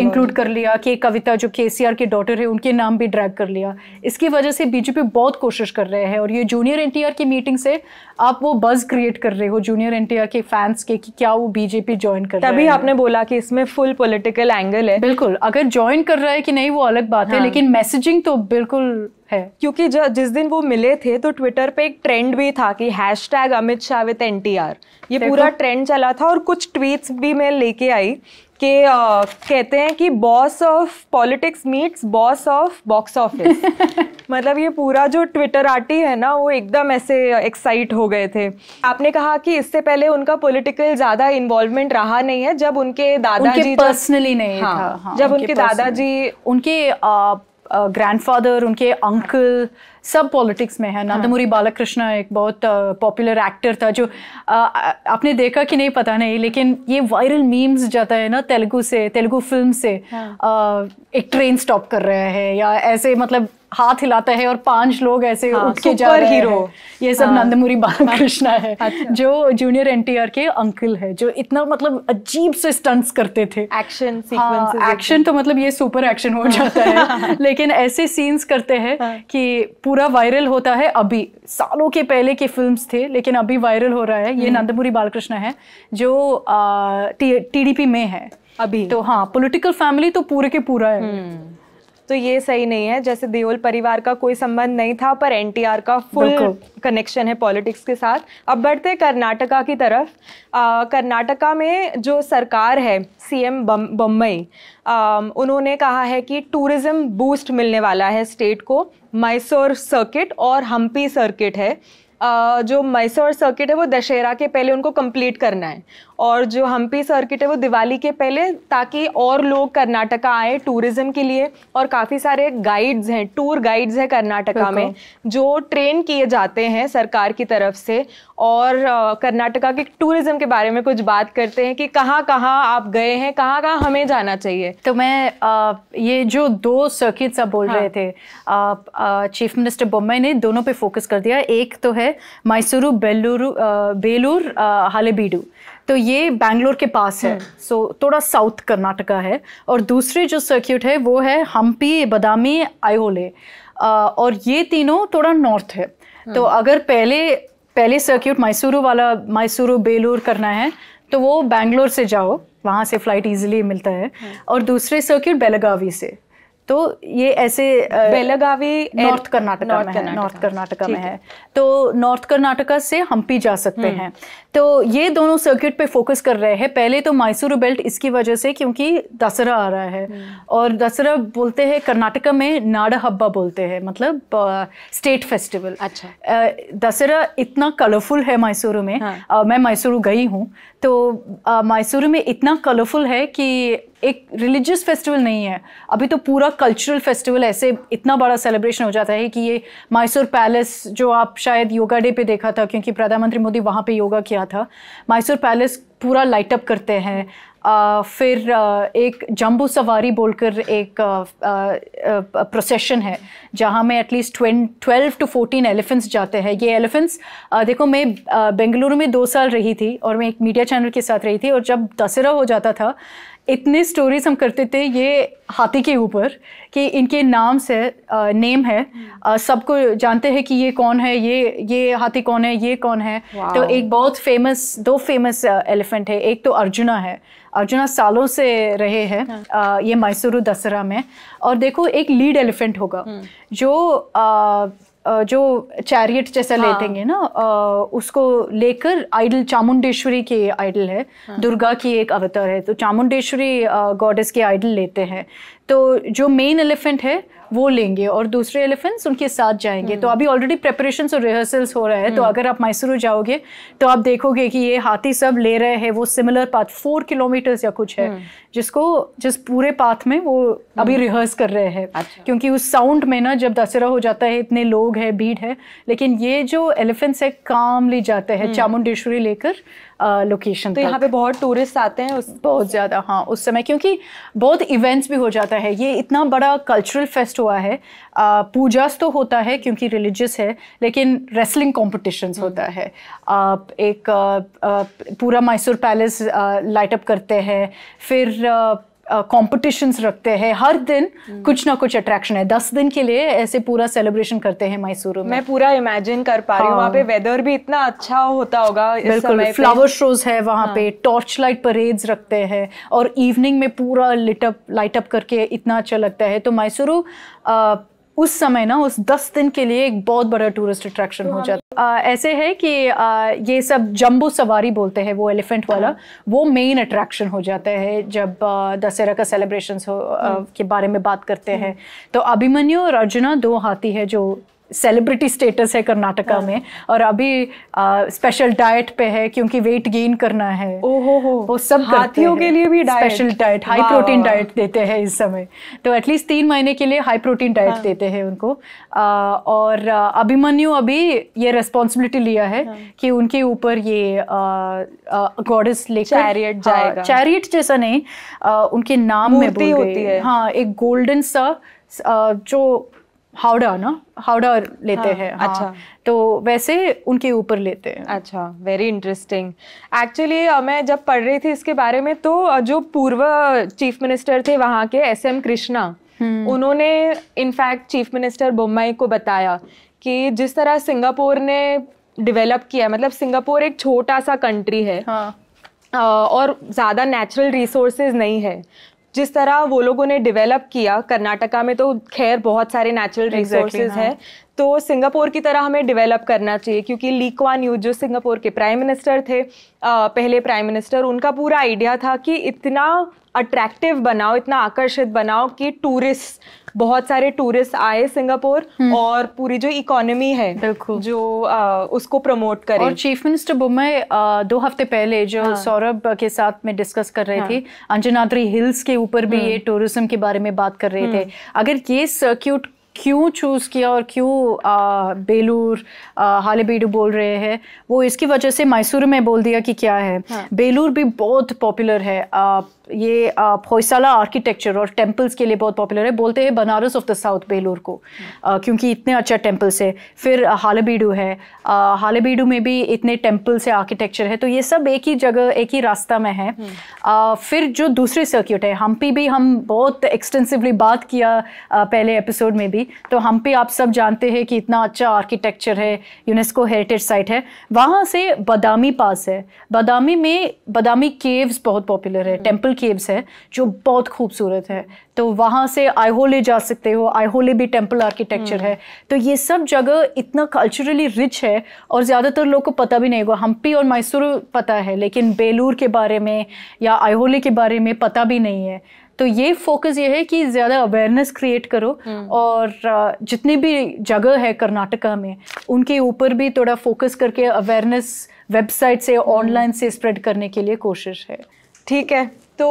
इंक्लूड कर लिया कि कविता जो केसीआर के डॉटर है उनके नाम भी ड्रैग कर लिया। इसकी वजह से बीजेपी बहुत कोशिश कर रहे हैं और ये जूनियर एनटीआर की मीटिंग से आप वो बज क्रिएट कर रहे हो जूनियर एनटीआर के फैंस के कि क्या वो बीजेपी ज्वाइन कर तभी आपने बोला कि इसमें फुल पॉलिटिकल एंगल है। बिल्कुल अगर ज्वाइन कर रहा है कि नहीं वो अलग बात हाँ. है। लेकिन मैसेजिंग तो बिल्कुल है। क्योंकि जिस दिन वो मिले थे तो ट्विटर पे एक ट्रेंड भी था कि hashtag Amit Shah with N ये पूरा ट्रेंड चला था और कुछ ट्वीट्स भी मैं लेके आई कि कहते हैं कि boss of politics meets boss of box office मतलब ये पूरा जो ट्विटर आर्टी है ना वो एकदम ऐसे एक्साइट हो गए थे आपने कहा कि इससे पहले उनका पॉलिटिकल ज़्यादा इन्वॉल्वमेंट रहा नहीं है जब उनके दादाजी पर्सनली नहीं हाँ, था हाँ, जब उनके, उनके दादाजी उनके ग्रैंडफादर उनके अंकल सब पॉलिटिक्स में है हाँ। नंदमुरी बालकृष्ण एक बहुत पॉपुलर एक्टर था जो आपने देखा कि नहीं पता नहीं लेकिन ये वायरल मीम्स जाता है ना तेलुगु से तेलुगु फ़िल्म से हाँ। एक ट्रेन स्टॉप कर रहा है या ऐसे मतलब हाथ हिलाता है और पाँच लोग ऐसे हाँ, उठ के जा रहे हीरो ये सब हाँ, नंदमुरी बालकृष्ण है अच्छा। जो जूनियर एनटीआर के अंकल है जो इतना मतलब अजीब से स्टंट्स करते थे। एक्शन हाँ, एक्शन तो मतलब ये सुपर एक्शन हो जाता है <laughs> लेकिन ऐसे सीन्स करते हैं हाँ। कि पूरा वायरल होता है अभी सालों के पहले के फिल्म्स थे लेकिन अभी वायरल हो रहा है। ये हम्म। नंदमुरी बालकृष्ण है जो टीडीपी में है। अभी। तो हाँ पॉलिटिकल फैमिली तो पूरे के पूरा है। हम्म। तो ये सही नहीं है। जैसे देओल परिवार का कोई संबंध नहीं था पर एनटीआर का फुल कनेक्शन है पॉलिटिक्स के साथ। अब बढ़ते कर्नाटका की तरफ़। कर्नाटका में जो सरकार है सीएम बम्बई उन्होंने कहा है कि टूरिज़्म बूस्ट मिलने वाला है स्टेट को। मैसूर सर्किट और हम्पी सर्किट है। जो मैसूर सर्किट है वो दशहरा के पहले उनको कंप्लीट करना है। और जो हम्पी सर्किट है वो दिवाली के पहले ताकि और लोग कर्नाटका आए टूरिज़्म के लिए और काफ़ी सारे गाइड्स हैं टूर गाइड्स हैं कर्नाटका में जो ट्रेन किए जाते हैं सरकार की तरफ़ से और कर्नाटका के टूरिज़्म के बारे में कुछ बात करते हैं कि कहाँ कहाँ आप गए हैं कहाँ कहाँ हमें जाना चाहिए। तो मैं आ, ये जो दो सर्किट्स आप बोल हाँ. रहे थे आ, आ, चीफ मिनिस्टर बोम्बई ने दोनों पे फोकस कर दिया। एक तो है मैसूरू बेलूरू बेलूर हालेबीडू तो ये बैंगलोर के पास है। सो हम्म। so, थोड़ा साउथ कर्नाटका है। और दूसरी जो सर्क्यूट है वो है हम्पी बदामी आयोले और ये तीनों थोड़ा नॉर्थ है। हम्म। तो अगर पहले पहले सर्क्यूट मैसूरू वाला मैसूरू बेलूर करना है तो वो बैंगलोर से जाओ। वहाँ से फ़्लाइट इजीली मिलता है। हम्म। और दूसरे सर्क्यूट बेलगावी से। तो ये ऐसे बेलगावी नॉर्थ कर्नाटका में है नॉर्थ कर्नाटका में है। तो नॉर्थ कर्नाटका से हम्पी जा सकते हैं। तो ये दोनों सर्किट पे फोकस कर रहे हैं। पहले तो मैसूर बेल्ट इसकी वजह से क्योंकि दसरा आ रहा है। हम्म। और दसरा बोलते हैं कर्नाटका में नाडा हब्बा बोलते हैं मतलब स्टेट फेस्टिवल अच्छा। दसरा इतना कलरफुल है मैसूर में। हाँ. मैं मैसूर गई हूँ। तो मैसूर में इतना कलरफुल है कि एक रिलीजियस फेस्टिवल नहीं है। अभी तो पूरा कल्चरल फेस्टिवल ऐसे इतना बड़ा सेलिब्रेशन हो जाता है कि ये मैसूर पैलेस जो आप शायद योगा डे पे देखा था, क्योंकि प्रधानमंत्री मोदी वहाँ पे योगा किया था मैसूर पैलेस पूरा लाइट अप करते हैं। फिर एक जम्बू सवारी बोलकर एक प्रोसेशन है, जहाँ में एटलीस्ट ट्वें ट्वेल्व टू फोर्टीन एलिफेंट्स जाते हैं। ये एलिफेंट्स देखो मैं बेंगलुरु में दो साल रही थी और मैं एक मीडिया चैनल के साथ रही थी और जब दशहरा हो जाता था इतने स्टोरीज हम करते थे ये हाथी के ऊपर कि इनके नाम से आ, नेम है। सबको जानते हैं कि ये कौन है ये ये हाथी कौन है ये कौन है। तो एक बहुत फ़ेमस दो फ़ेमस एलिफेंट है। एक तो अर्जुना है। अर्जुना सालों से रहे हैं हाँ। ये मैसूरू दसरा में। और देखो एक लीड एलिफेंट होगा हम्म। जो आ, जो चैरियट जैसा हाँ. लेते ना उसको लेकर आइडल चामुंडेश्वरी के आइडल है हाँ. दुर्गा की एक अवतार है तो चामुंडेश्वरी गॉडेस के आइडल लेते हैं तो जो मेन एलिफेंट है वो लेंगे और दूसरे एलिफेंट्स उनके साथ जाएँगे तो अभी ऑलरेडी प्रेपरेशन और रिहर्सल्स हो रहा है तो हम्म। अगर आप मैसूर जाओगे तो आप देखोगे कि ये हाथी सब ले रहे हैं वो सिमिलर पाथ फोर किलोमीटर्स या कुछ है हम्म। जिसको जिस पूरे पाथ में वो अभी रिहर्स हम्म। कर रहे हैं अच्छा। क्योंकि उस साउंड में ना जब दशहरा हो जाता है इतने लोग हैं भीड़ है लेकिन ये जो एलिफेंट्स है कामली जाते हैं चामुंडेश्वरी लेकर लोकेशन तो यहाँ पे बहुत टूरिस्ट आते हैं उस बहुत ज़्यादा हाँ उस समय क्योंकि बहुत इवेंट्स भी हो जाता है। ये इतना बड़ा कल्चरल फेस्ट हुआ है। पूजा तो होता है क्योंकि रिलीजियस है लेकिन रेसलिंग कॉम्पिटिशन्स होता हम्म। है। आप एक आ, पूरा मैसूर पैलेस लाइट अप करते हैं। फिर कॉम्पिटिशन्स रखते हैं। हर दिन hmm. कुछ ना कुछ अट्रैक्शन है। दस दिन के लिए ऐसे पूरा सेलिब्रेशन करते हैं मैसूर में। मैं पूरा इमेजिन कर पा रही हूँ। वहाँ पे वेदर हाँ। भी इतना अच्छा होता होगा बिल्कुल फ्लावर शोज़ है वहाँ हाँ. पे। टॉर्च लाइट परेड्स रखते हैं और इवनिंग में पूरा लिटअप लाइटअप करके इतना अच्छा लगता है। तो मैसूरू उस समय ना उस दस दिन के लिए एक बहुत बड़ा टूरिस्ट अट्रैक्शन हो जाता है ऐसे है कि आ, ये सब जम्बू सवारी बोलते हैं वो एलिफेंट वाला हाँ। वो मेन अट्रैक्शन हो जाता है जब दशहरा का सेलिब्रेशन हाँ। के बारे में बात करते हैं तो अभिमन्यु और अर्जुना दो हाथी है जो सेलिब्रिटी स्टेटस है कर्नाटका हाँ. में और अभी स्पेशल डाइट पे है क्योंकि वेट गेन करना है। ओहो हो। वो सब हाथियों के लिए भी special diet high protein diet देते हैं इस समय। तो एटलीस्ट तीन महीने के लिए हाई प्रोटीन डाइट हाँ। देते हैं उनको। आ, और अभिमन्यु अभी ये रेस्पॉन्सिबिलिटी लिया है हाँ. कि उनके ऊपर ये गॉडेस लेकर चैरियट जाएगा। चैरियट जैसा नहीं उनके नाम में होती है। हाँ एक गोल्डन सा जो हावड़ा ना हावड़ा लेते हाँ, हैं हाँ, अच्छा तो वैसे उनके ऊपर लेते हैं अच्छा वेरी इंटरेस्टिंग एक्चुअली मैं जब पढ़ रही थी इसके बारे में तो जो पूर्व चीफ मिनिस्टर थे वहाँ के एस एम कृष्णा। उन्होंने इनफैक्ट चीफ मिनिस्टर बोम्बई को बताया कि जिस तरह सिंगापुर ने डेवलप किया मतलब सिंगापुर एक छोटा सा कंट्री है हाँ. और ज़्यादा नेचुरल रिसोर्सेज नहीं है जिस तरह वो लोगों ने डेवलप किया कर्नाटका में तो खैर बहुत सारे नेचुरल रिसोर्सेज exactly, है हाँ. तो सिंगापुर की तरह हमें डेवलप करना चाहिए क्योंकि लीकवान यू जो सिंगापुर के प्राइम मिनिस्टर थे आ, पहले प्राइम मिनिस्टर उनका पूरा आइडिया था कि इतना अट्रैक्टिव बनाओ इतना आकर्षित बनाओ कि टूरिस्ट बहुत सारे टूरिस्ट आए सिंगापुर हम्म। और पूरी जो इकोनॉमी है जो आ, उसको प्रमोट करे और चीफ मिनिस्टर बुम्बई दो हफ़्ते पहले जो हाँ। सौरभ के साथ में डिस्कस कर रहे हाँ। थे अंजनाद्री हिल्स के ऊपर भी हम्म। ये टूरिज़्म के बारे में बात कर रहे थे हम्म। अगर ये सर्क्यूट क्यों चूज़ किया और क्यों बेलूर हालेबीडू बोल रहे हैं? वो इसकी वजह से मैसूर में बोल दिया कि क्या है? हाँ. बेलूर भी बहुत पॉपुलर है। आ, ये होयसाला आर्किटेक्चर और टेम्पल्स के लिए बहुत पॉपुलर है। बोलते हैं Banaras of the south Belur को। आ, क्योंकि इतने अच्छा टेम्पल्स है। फिर हालेबीडू है। हालेबीडू में भी इतने टेम्पल्स है आर्किटेक्चर है। तो ये सब एक ही जगह एक ही रास्ता में है। आ, फिर जो दूसरे सर्क्यूट है हम्पी भी हम बहुत एक्सटेंसिवली बात किया आ, पहले एपिसोड में भी। तो हम्पी आप सब जानते हैं कि इतना अच्छा आर्किटेक्चर है यूनेस्को हेरिटेज साइट है। वहाँ से बदामी पास है। बदामी में बदामी केव्स बहुत पॉपुलर है टेंपल केव्स है जो बहुत खूबसूरत है। तो वहाँ से आईहोले जा सकते हो आईहोले भी टेंपल आर्किटेक्चर है। तो ये सब जगह इतना कल्चरली रिच है और ज़्यादातर लोग को पता भी नहीं होगा। हम्पी और मैसूर पता है लेकिन बेलूर के बारे में या आईहोले के बारे में पता भी नहीं है। तो ये फोकस ये है कि ज़्यादा अवेयरनेस क्रिएट करो हम्म। और जितनी भी जगह है कर्नाटका में उनके ऊपर भी थोड़ा फोकस करके अवेयरनेस वेबसाइट से ऑनलाइन हम्म। से स्प्रेड करने के लिए कोशिश है ठीक है तो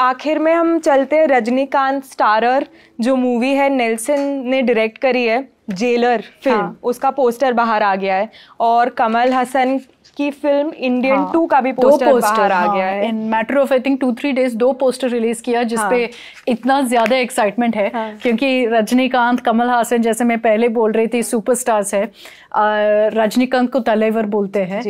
आखिर में हम चलते हैं रजनीकांत स्टारर जो मूवी है नेल्सन ने डायरेक्ट करी है जेलर फ़िल्म हाँ. उसका पोस्टर बाहर आ गया है और कमल हसन की फ़िल्म इंडियन हाँ, टू का भी पोस्टर, पोस्टर बाहर हाँ, आ गया है। In matter of I think two three days दो पोस्टर रिलीज़ किया जिसपे हाँ, इतना ज़्यादा एक्साइटमेंट है हाँ, क्योंकि रजनीकांत कमल हासन जैसे मैं पहले बोल रही थी सुपरस्टार्स है। रजनीकांत को तलेवर बोलते हैं।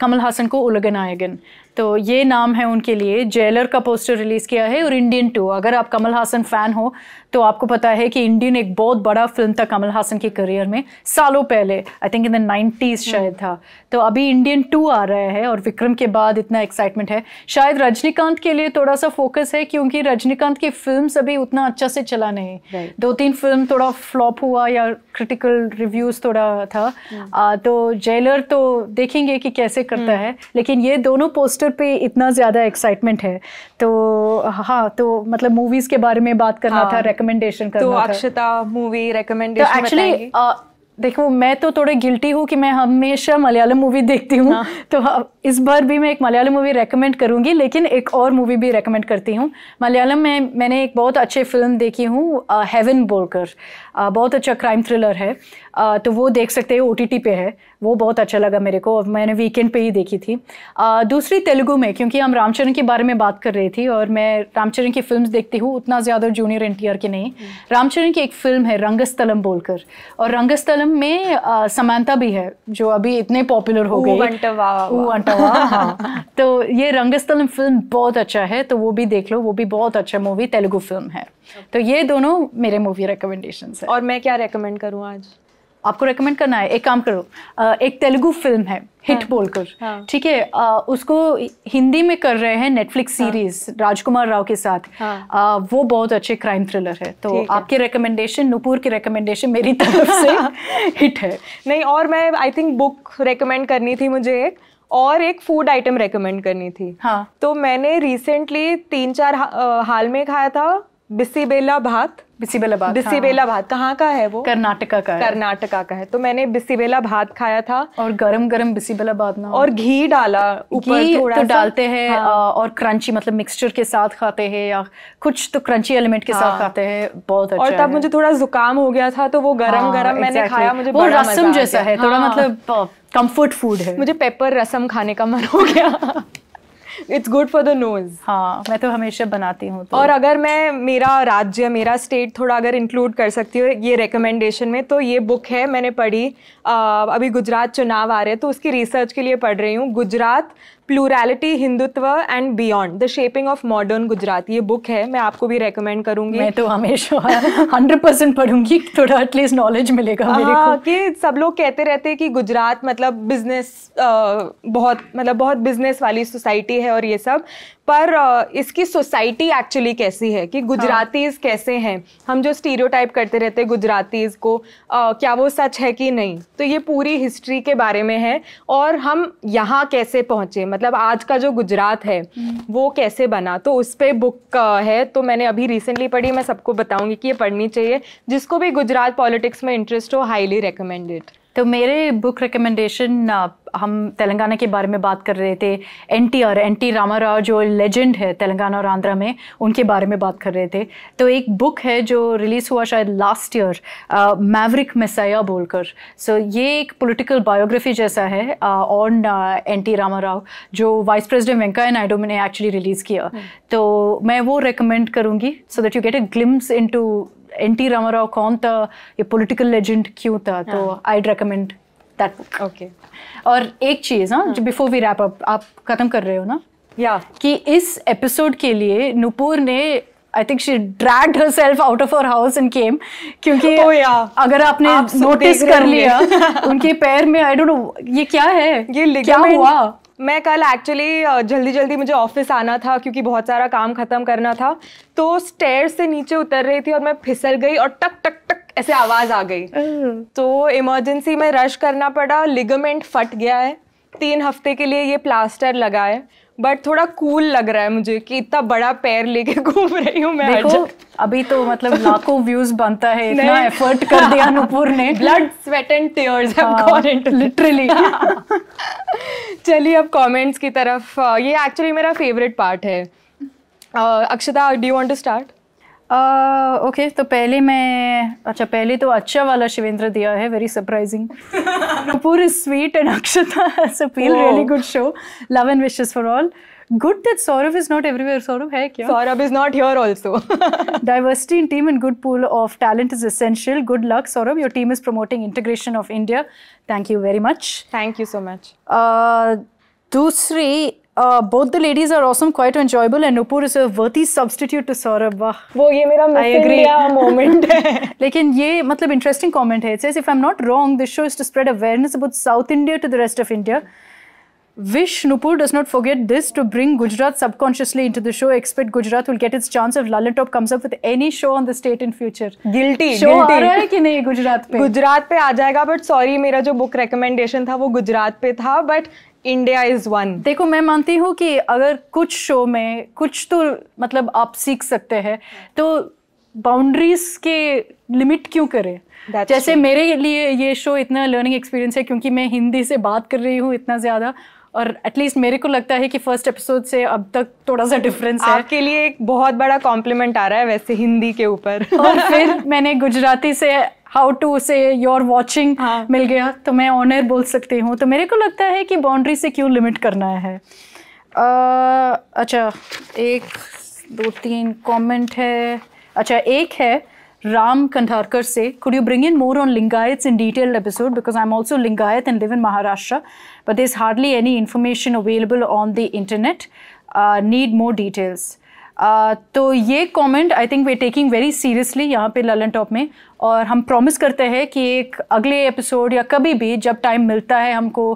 कमल हासन को उलगन आयगन। तो ये नाम है उनके लिए। जेलर का पोस्टर रिलीज़ किया है और इंडियन टू। अगर आप कमल हासन फ़ैन हो तो आपको पता है कि इंडियन एक बहुत बड़ा फ़िल्म था कमल हासन के करियर में सालों पहले I think in the nineties शायद था। तो अभी इंडियन टू आ रहा है और विक्रम के बाद इतना एक्साइटमेंट है। शायद रजनीकांत के लिए थोड़ा सा फोकस है क्योंकि रजनीकांत की फ़िल्म अभी उतना अच्छा से चला नहीं। Right. दो तीन फ़िल्म थोड़ा फ्लॉप हुआ या क्रिटिकल रिव्यूज़ थोड़ा था। hmm. आ, तो जेलर तो देखेंगे कि कैसे करता hmm. है लेकिन ये दोनों पोस्टर पे इतना ज़्यादा एक्साइटमेंट है। तो हाँ तो मतलब मूवीज़ के बारे में बात करना हाँ. था रिकमेंडेशन करना तो अक्षता मूवी रिकमेंडेशन एक्चुअली देखो मैं तो थोड़े गिल्टी हूँ कि मैं हमेशा मलयालम मूवी देखती हूँ। हाँ. तो इस बार भी मैं एक मलयालम मूवी रेकमेंड करूँगी लेकिन एक और मूवी भी रेकमेंड करती हूँ। मलयालम में मैंने एक बहुत अच्छे फ़िल्म देखी हूँ हेवन बोलकर। बहुत अच्छा क्राइम थ्रिलर है। आ, तो वो देख सकते हो ओ टी पे है। वो बहुत अच्छा लगा मेरे को और मैंने वीकेंड पे ही देखी थी। आ, दूसरी तेलुगु में क्योंकि हम रामचरण के बारे में बात कर रही थी और मैं रामचरण की फ़िल्म देखती हूँ उतना ज़्यादा जूनियर एन की नहीं। हम्म। रामचरण की एक फ़िल्म है रंगस्थलम बोलकर। और रंगस्थलम में समानता भी है जो अभी इतने पॉपुलर हो गई। हाँ। तो ये रंगस्थलम फ़िल्म बहुत अच्छा है तो वो भी देख लो वो भी बहुत अच्छा मूवी तेलुगु फ़िल्म है। तो ये दोनों मेरे मूवी रिकमेंडेशन है। और मैं क्या रिकमेंड करूँ आज? आपको रेकमेंड करना है एक काम करो एक तेलुगु फ़िल्म है हिट हाँ, बोलकर हाँ, ठीक है? उसको हिंदी में कर रहे हैं नेटफ्लिक्स सीरीज़ हाँ, राजकुमार राव के साथ। हाँ, आ, वो बहुत अच्छे क्राइम थ्रिलर है। तो आपके रिकमेंडेशन नुपुर की रिकमेंडेशन मेरी तरफ़ से <laughs> हिट है। नहीं और मैं आई थिंक बुक रिकमेंड करनी थी मुझे एक और एक फ़ूड आइटम रेकमेंड करनी थी। हाँ। तो मैंने रिसेंटली तीन चार हा, हाल में खाया था बिस्सीबेला भात? बिस्सीबेला भात बिस्सीबेला हाँ। भात कहाँ का है वो? कर्नाटका का कर्नाटका का है। तो मैंने बिस्सीबेला भात खाया था। और गरम गरम बिस्सीबेला भात ना। और घी डाला ऊपर थोड़ा तो डालते हैं हाँ। और क्रंची मतलब मिक्सचर के साथ खाते हैं या कुछ तो क्रंची एलिमेंट के हाँ। साथ खाते हैं बहुत अच्छा और तब मुझे थोड़ा जुकाम हो गया था तो वो गरम हाँ, गरम मैंने खाया मुझे वो रसम जैसा है थोड़ा हाँ। मतलब कंफर्ट फ़ूड है। मुझे पेपर रसम खाने का मन हो गया। It's good for the nose हाँ मैं तो हमेशा बनाती हूँ तो। और अगर मैं मेरा राज्य मेरा स्टेट थोड़ा अगर इंक्लूड कर सकती हूँ ये रिकमेंडेशन में तो ये बुक है मैंने पढ़ी। आ, अभी गुजरात चुनाव आ रहे हैं तो उसकी रिसर्च के लिए पढ़ रही हूँ। Gujarat plurality Hindutva and beyond the shaping of modern Gujarat ये बुक है मैं आपको भी रेकमेंड करूँगी मैं तो हमेशा हंड्रेड परसेंट पढ़ूँगी थोड़ा एटलीस्ट नॉलेज मिलेगा मेरे को कि सब लोग कहते रहते हैं कि गुजरात मतलब बिज़नेस बहुत मतलब बहुत बिज़नेस वाली सोसाइटी है और ये सब. पर इसकी सोसाइटी एक्चुअली कैसी है? कि गुजरातीज हाँ. कैसे हैं? हम जो स्टीरियोटाइप करते रहते हैं गुजरातीज को आ, क्या वो सच है कि नहीं? तो ये पूरी हिस्ट्री के बारे में है और हम यहाँ कैसे पहुँचे? मतलब आज का जो गुजरात है हम्म। वो कैसे बना? तो उस पर बुक है तो मैंने अभी रिसेंटली पढ़ी मैं सबको बताऊँगी कि ये पढ़नी चाहिए। जिसको भी गुजरात पॉलिटिक्स में इंटरेस्ट हो हाईली रिकमेंडेड तो मेरे बुक रिकमेंडेशन हम तेलंगाना के बारे में बात कर रहे थे N T R N T Rama Rao जो लेजेंड है तेलंगाना और आंध्रा में उनके बारे में बात कर रहे थे। तो एक बुक है जो रिलीज़ हुआ शायद लास्ट ईयर मैवरिक मेसाया बोलकर। सो so, ये एक पॉलिटिकल बायोग्राफी जैसा है ऑन एन टी रामाराव जो वाइस प्रेसिडेंट वेंकैया नायडू ने एक्चुअली रिलीज़ किया। hmm. तो मैं वो रिकमेंड करूँगी so that you get a glimpse into N T Rama Rao कौन था? ये पॉलिटिकल लेजेंड क्यों था? तो I recommend that book okay और एक चीज़ हाँ बिफोर वी रैप अप आप खत्म कर रहे हो ना? या कि इस एपिसोड के लिए नुपुर ने I think she dragged herself out of our house and came क्योंकि oh, yeah. अगर आपने आप नोटिस कर लिया उनके पैर में आई डोंट नो ये क्या है? ये क्या हुआ? मैं कल एक्चुअली जल्दी जल्दी मुझे ऑफ़िस आना था क्योंकि बहुत सारा काम ख़त्म करना था। तो स्टेयर से नीचे उतर रही थी और मैं फिसल गई और टक टक टक ऐसे आवाज़ आ गई। तो इमरजेंसी में रश करना पड़ा लिगामेंट फट गया है। तीन हफ़्ते के लिए ये प्लास्टर लगा है। बट थोड़ा कूल लग रहा है मुझे कि इतना बड़ा पैर लेके <laughs> घूम रही हूँ मैं देखो अभी तो मतलब <laughs> लाखों व्यूज़ बनता है इतना एफर्ट कर दिया <laughs> नुपुर ने। Blood sweat and tears have gone into literally चलिए अब कमेंट्स की तरफ़ ये एक्चुअली मेरा फेवरेट पार्ट है। Akshata do you want to start okay तो पहले मैं अच्छा पहले तो अच्छा वाला शिवेंद्र दिया है very surprising Kapoor is sweet and Akshata really good show love and wishes for all good that Saurabh is not everywhere Saurabh है क्या? Saurabh is not here also diversity in team and good pool of talent is essential good luck Saurabh your team is promoting integration of India thank you very much thank you so much दूसरी Uh, both the ladies are awesome, quite enjoyable, and Nupur is a worthy substitute to Saurabh. वाह वो ये मेरा I agree moment है <laughs> लेकिन ये मतलब interesting comment है. It says if I'm not wrong, this show is to spread awareness about South India to the rest of India. Wish Nupur does not forget this to bring Gujarat subconsciously into the show. Expect Gujarat will get its chance if Lalantop comes up with any show on the state in future. Guilty. Show guilty. आ रहा है कि नहीं गुजरात पे? गुजरात पे आ जाएगा बट सॉरी मेरा जो बुक रिकमेंडेशन था वो गुजरात पे था बट इंडिया इज़ वन देखो मैं मानती हूँ कि अगर कुछ शो में कुछ तो मतलब आप सीख सकते हैं तो बाउंड्रीज के लिमिट क्यों करें That's जैसे true. मेरे लिए ये शो इतना लर्निंग एक्सपीरियंस है क्योंकि मैं हिंदी से बात कर रही हूँ इतना ज़्यादा और एटलीस्ट मेरे को लगता है कि फ़र्स्ट एपिसोड से अब तक थोड़ा सा डिफरेंस है। आपके लिए एक बहुत बड़ा कॉम्प्लीमेंट आ रहा है वैसे हिंदी के ऊपर। और <laughs> फिर मैंने गुजराती से how to say your watching मिल गया तो मैं ऑनर बोल सकती हूँ। तो मेरे को लगता है कि बाउंड्री से क्यों लिमिट करना है? uh, अच्छा एक दो तीन कमेंट है। अच्छा एक है Ram Kandharkar say, could you bring in more on Lingayats in detailed episode because I'm also Lingayat and live in Maharashtra, but there's hardly any information available on the internet. Uh, need more details. Uh, तो ये comment I think we taking very seriously यहाँ पे ललन टॉप में और हम प्रॉमिस करते हैं कि एक अगले एपिसोड या कभी भी जब टाइम मिलता है हमको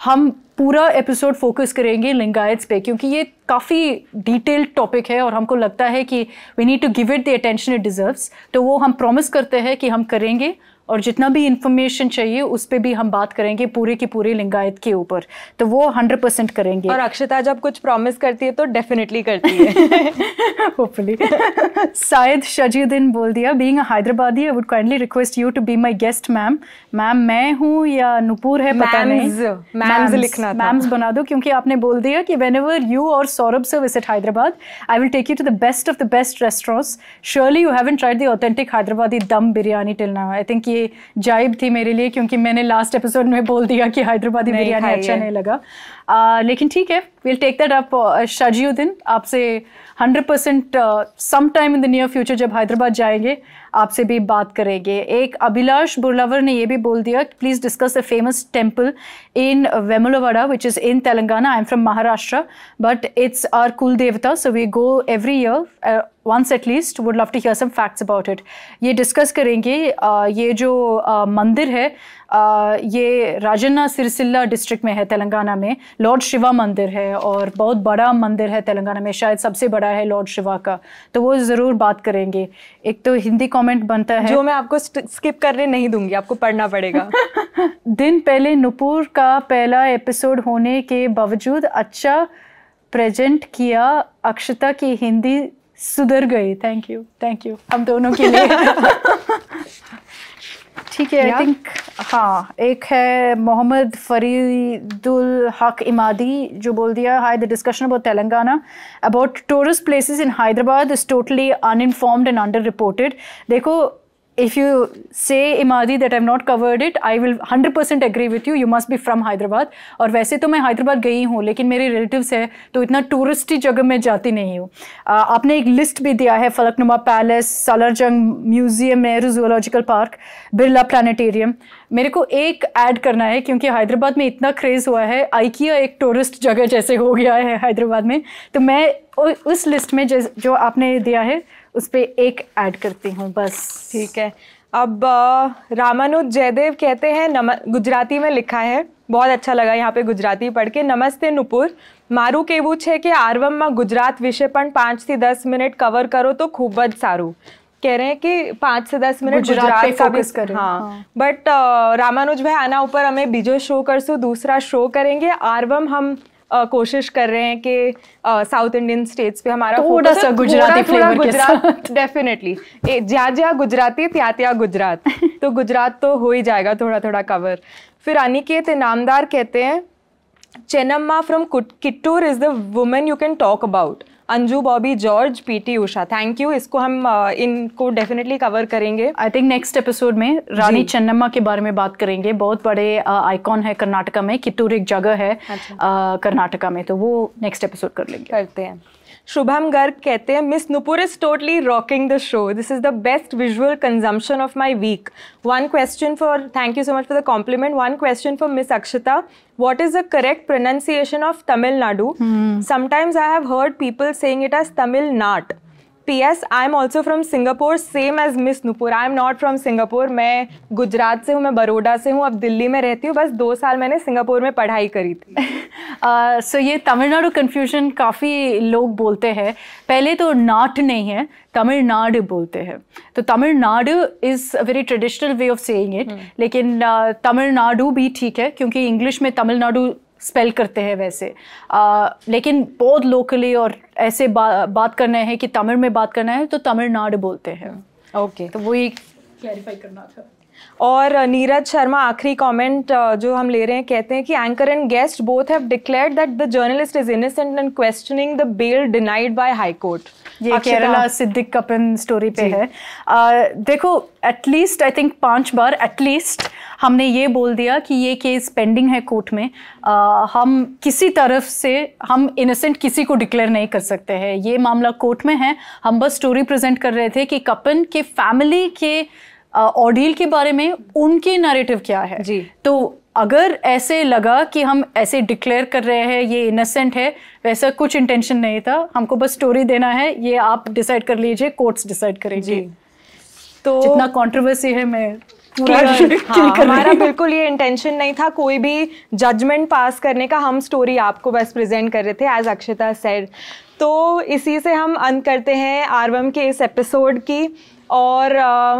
हम पूरा एपिसोड फोकस करेंगे लिंगायत्स पे, क्योंकि ये काफ़ी डिटेल्ड टॉपिक है और हमको लगता है कि we need to give it the attention it deserves तो वो हम प्रॉमिस करते हैं कि हम करेंगे। और जितना भी इंफॉर्मेशन चाहिए उस पर भी हम बात करेंगे पूरे की पूरे लिंगायत के ऊपर। तो वो हंड्रेड परसेंट करेंगे। और अक्षता जब कुछ प्रॉमिस करती है तो डेफिनेटली करती है। <laughs> होपफुली <laughs> शायद शजीउद्दीन बोल दिया being a Hyderabadi I would kindly request you to be my guest ma'am ma'am मैं हूँ या नुपुर है पता नहीं. मैम्स लिखना मैम्स बना दो क्योंकि आपने बोल दिया कि वेन एवर यू और सौरभ से visit Hyderabad I will take you to the best of the best restaurants surely you haven't tried the authentic Hyderabadi dum biryani till now I think ये ये जाइब थी मेरे लिए क्योंकि मैंने लास्ट एपिसोड में बोल दिया कि हैदराबादी बिरयानी अच्छा नहीं लगा। लेकिन ठीक है will take that up Shajiuddin आपसे hundred percent some time in the near future जब हैदराबाद जाएँगे आपसे भी बात करेंगे। एक अभिलाष बुरलावर ने ये भी बोल दिया please discuss the famous temple in Vemulawada which is in Telangana I am from Maharashtra but it's our kul devata so we go every year once at least would love to hear some facts about it ये डिस्कस करेंगे uh, ये जो uh, मंदिर है ये राजन्ना सिरसिल्ला डिस्ट्रिक्ट में है तेलंगाना में। लॉर्ड शिवा मंदिर है और बहुत बड़ा मंदिर है तेलंगाना में। शायद सबसे बड़ा है लॉर्ड शिवा का। तो वो ज़रूर बात करेंगे। एक तो हिंदी कमेंट बनता है। जो मैं आपको स्किप करने नहीं दूँगी आपको पढ़ना पड़ेगा। <laughs> दिन पहले नुपुर का पहला एपिसोड होने के बावजूद अच्छा प्रेजेंट किया अक्षता की हिंदी सुधर गई। थैंक यू थैंक यू हम दोनों के लिए। <laughs> ठीक है आई थिंक हाँ एक है मोहम्मद फरीदुल हक इमादी जो बोल दिया hi the discussion about Telangana about tourist places in Hyderabad is totally uninformed and under reported देखो if you say Imadi that I've not covered it, I will 100% agree with you. You must be from Hyderabad. और वैसे तो मैं हैदराबाद गई हूँ लेकिन मेरे रिलेटिव्स है तो इतना टूरिस्टी जगह में जाती नहीं हूँ आपने एक लिस्ट भी दिया है Falaknuma palace Salar Jung museum Nehru zoological park Birla planetarium मेरे को एक ऐड करना है क्योंकि हैदराबाद में इतना क्रेज़ हुआ है आइकिया एक टूरिस्ट जगह जैसे हो गया है हैदराबाद में तो मैं उस लिस्ट में जो आपने दिया है उस पर एक ऐड करती हूँ बस ठीक है अब रामानुज जयदेव कहते हैं नम गुजराती में लिखा है बहुत अच्छा लगा यहाँ पे गुजराती पढ़ के नमस्ते नुपुर મારું કેવું છે કે આરવમમાં ગુજરાત વિશે પણ પાંચથી દસ મિનિટ કવર કરો તો ખૂબ જ સારું कह रहे हैं कि पाँच से दस मिनट गुजरात का भी करें हाँ बट रामानुज भाई आना ऊपर हमें बीजो शो करसू दूसरा शो करेंगे आरवम हम कोशिश कर रहे हैं कि साउथ इंडियन स्टेट्स पे हमारा थोड़ा सा गुजराती फ्लेवर गुजरात डेफिनेटली ज्या ज्या गुजराती त्या त्या गुजरात। तो गुजरात तो हो ही जाएगा थोड़ा थोड़ा कवर फिर अनिकेत इनामदार कहते हैं Chennamma from Kittur is the women you can talk about Anju Bobby George PT Usha. Thank you इसको हम इनको डेफिनेटली कवर करेंगे। आई थिंक नेक्स्ट एपिसोड में रानी चन्नम्मा के बारे में बात करेंगे। बहुत बड़े आइकॉन है कर्नाटका में। कितूर एक जगह है अच्छा। कर्नाटका में। तो वो नेक्स्ट एपिसोड कर लेंगे। करते हैं। शुभम गर्ग कहते हैं Miss Nupur is totally rocking the show this is the best visual consumption of my week one question for thank you so much for the compliment one question for Miss Akshata what is the correct pronunciation of Tamil Nadu? Hmm. Sometimes I have heard people saying it as Tamil Nat. PS I am also from Singapore same as Miss Nupur I am not from Singapore मैं गुजरात से हूँ मैं बड़ोडा से हूँ अब दिल्ली में रहती हूँ। बस दो साल मैंने सिंगापुर में पढ़ाई करी थी। सो <laughs> uh, so ये तमिलनाडु कन्फ्यूज़न काफ़ी लोग बोलते हैं। पहले तो नाट नहीं है तमिलनाडु बोलते हैं। तो Tamil Nadu is a very traditional way of saying it लेकिन तमिलनाडु भी ठीक है क्योंकि इंग्लिश में तमिलनाडु स्पेल करते हैं वैसे। आ, लेकिन बहुत लोकली और ऐसे बा, बात करना है कि तमिल में बात करना है तो तमिलनाडु बोलते हैं। Okay okay. तो वही क्लैरिफाई करना था। और नीरज शर्मा आखिरी कमेंट जो हम ले रहे हैं कहते हैं कि anchor and guest both have declared that the journalist is innocent and questioning the bail denied by high court ये केरला सिद्दिक कपिन स्टोरी पे है। आ, देखो एटलीस्ट आई थिंक पाँच बार एटलीस्ट हमने ये बोल दिया कि ये केस पेंडिंग है कोर्ट में। आ, हम किसी तरफ़ से हम इनोसेंट किसी को डिक्लेयर नहीं कर सकते हैं। ये मामला कोर्ट में है। हम बस स्टोरी प्रेजेंट कर रहे थे कि कपिन के फैमिली के ऑडियल के बारे में उनके नरेटिव क्या है। जी। तो अगर ऐसे लगा कि हम ऐसे डिक्लेयर कर रहे हैं ये इनोसेंट है वैसा कुछ इंटेंशन नहीं था। हमको बस स्टोरी देना है। ये आप डिसाइड कर लीजिए कोर्ट्स डिसाइड करेंगे। तो जितना कंट्रोवर्सी है मैं हाँ, हमारा बिल्कुल ये इंटेंशन नहीं था कोई भी जजमेंट पास करने का। हम स्टोरी आपको बस प्रेजेंट कर रहे थे एज अक्षता सेड तो इसी से हम अंत करते हैं आरवम के इस एपिसोड की। और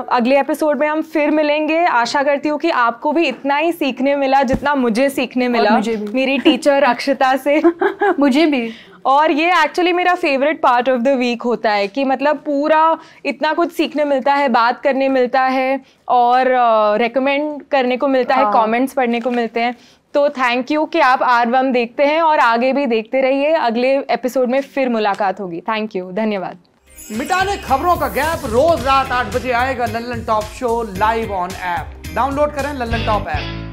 अगले एपिसोड में हम फिर मिलेंगे। आशा करती हूँ कि आपको भी इतना ही सीखने मिला जितना मुझे सीखने मिला। मुझे भी। मेरी टीचर अक्षता से। <laughs> मुझे भी। और ये एक्चुअली मेरा favourite part of the week होता है कि मतलब पूरा इतना कुछ सीखने मिलता है बात करने मिलता है और रेकमेंड uh, करने को मिलता हाँ. है। कमेंट्स पढ़ने को मिलते हैं। तो थैंक यू कि आप आर देखते हैं और आगे भी देखते रहिए। अगले एपिसोड में फिर मुलाकात होगी। थैंक यू धन्यवाद। मिटाने खबरों का गैप रोज रात आठ बजे आएगा Lallantop show live on app. Download करें लल्लन टॉप ऐप।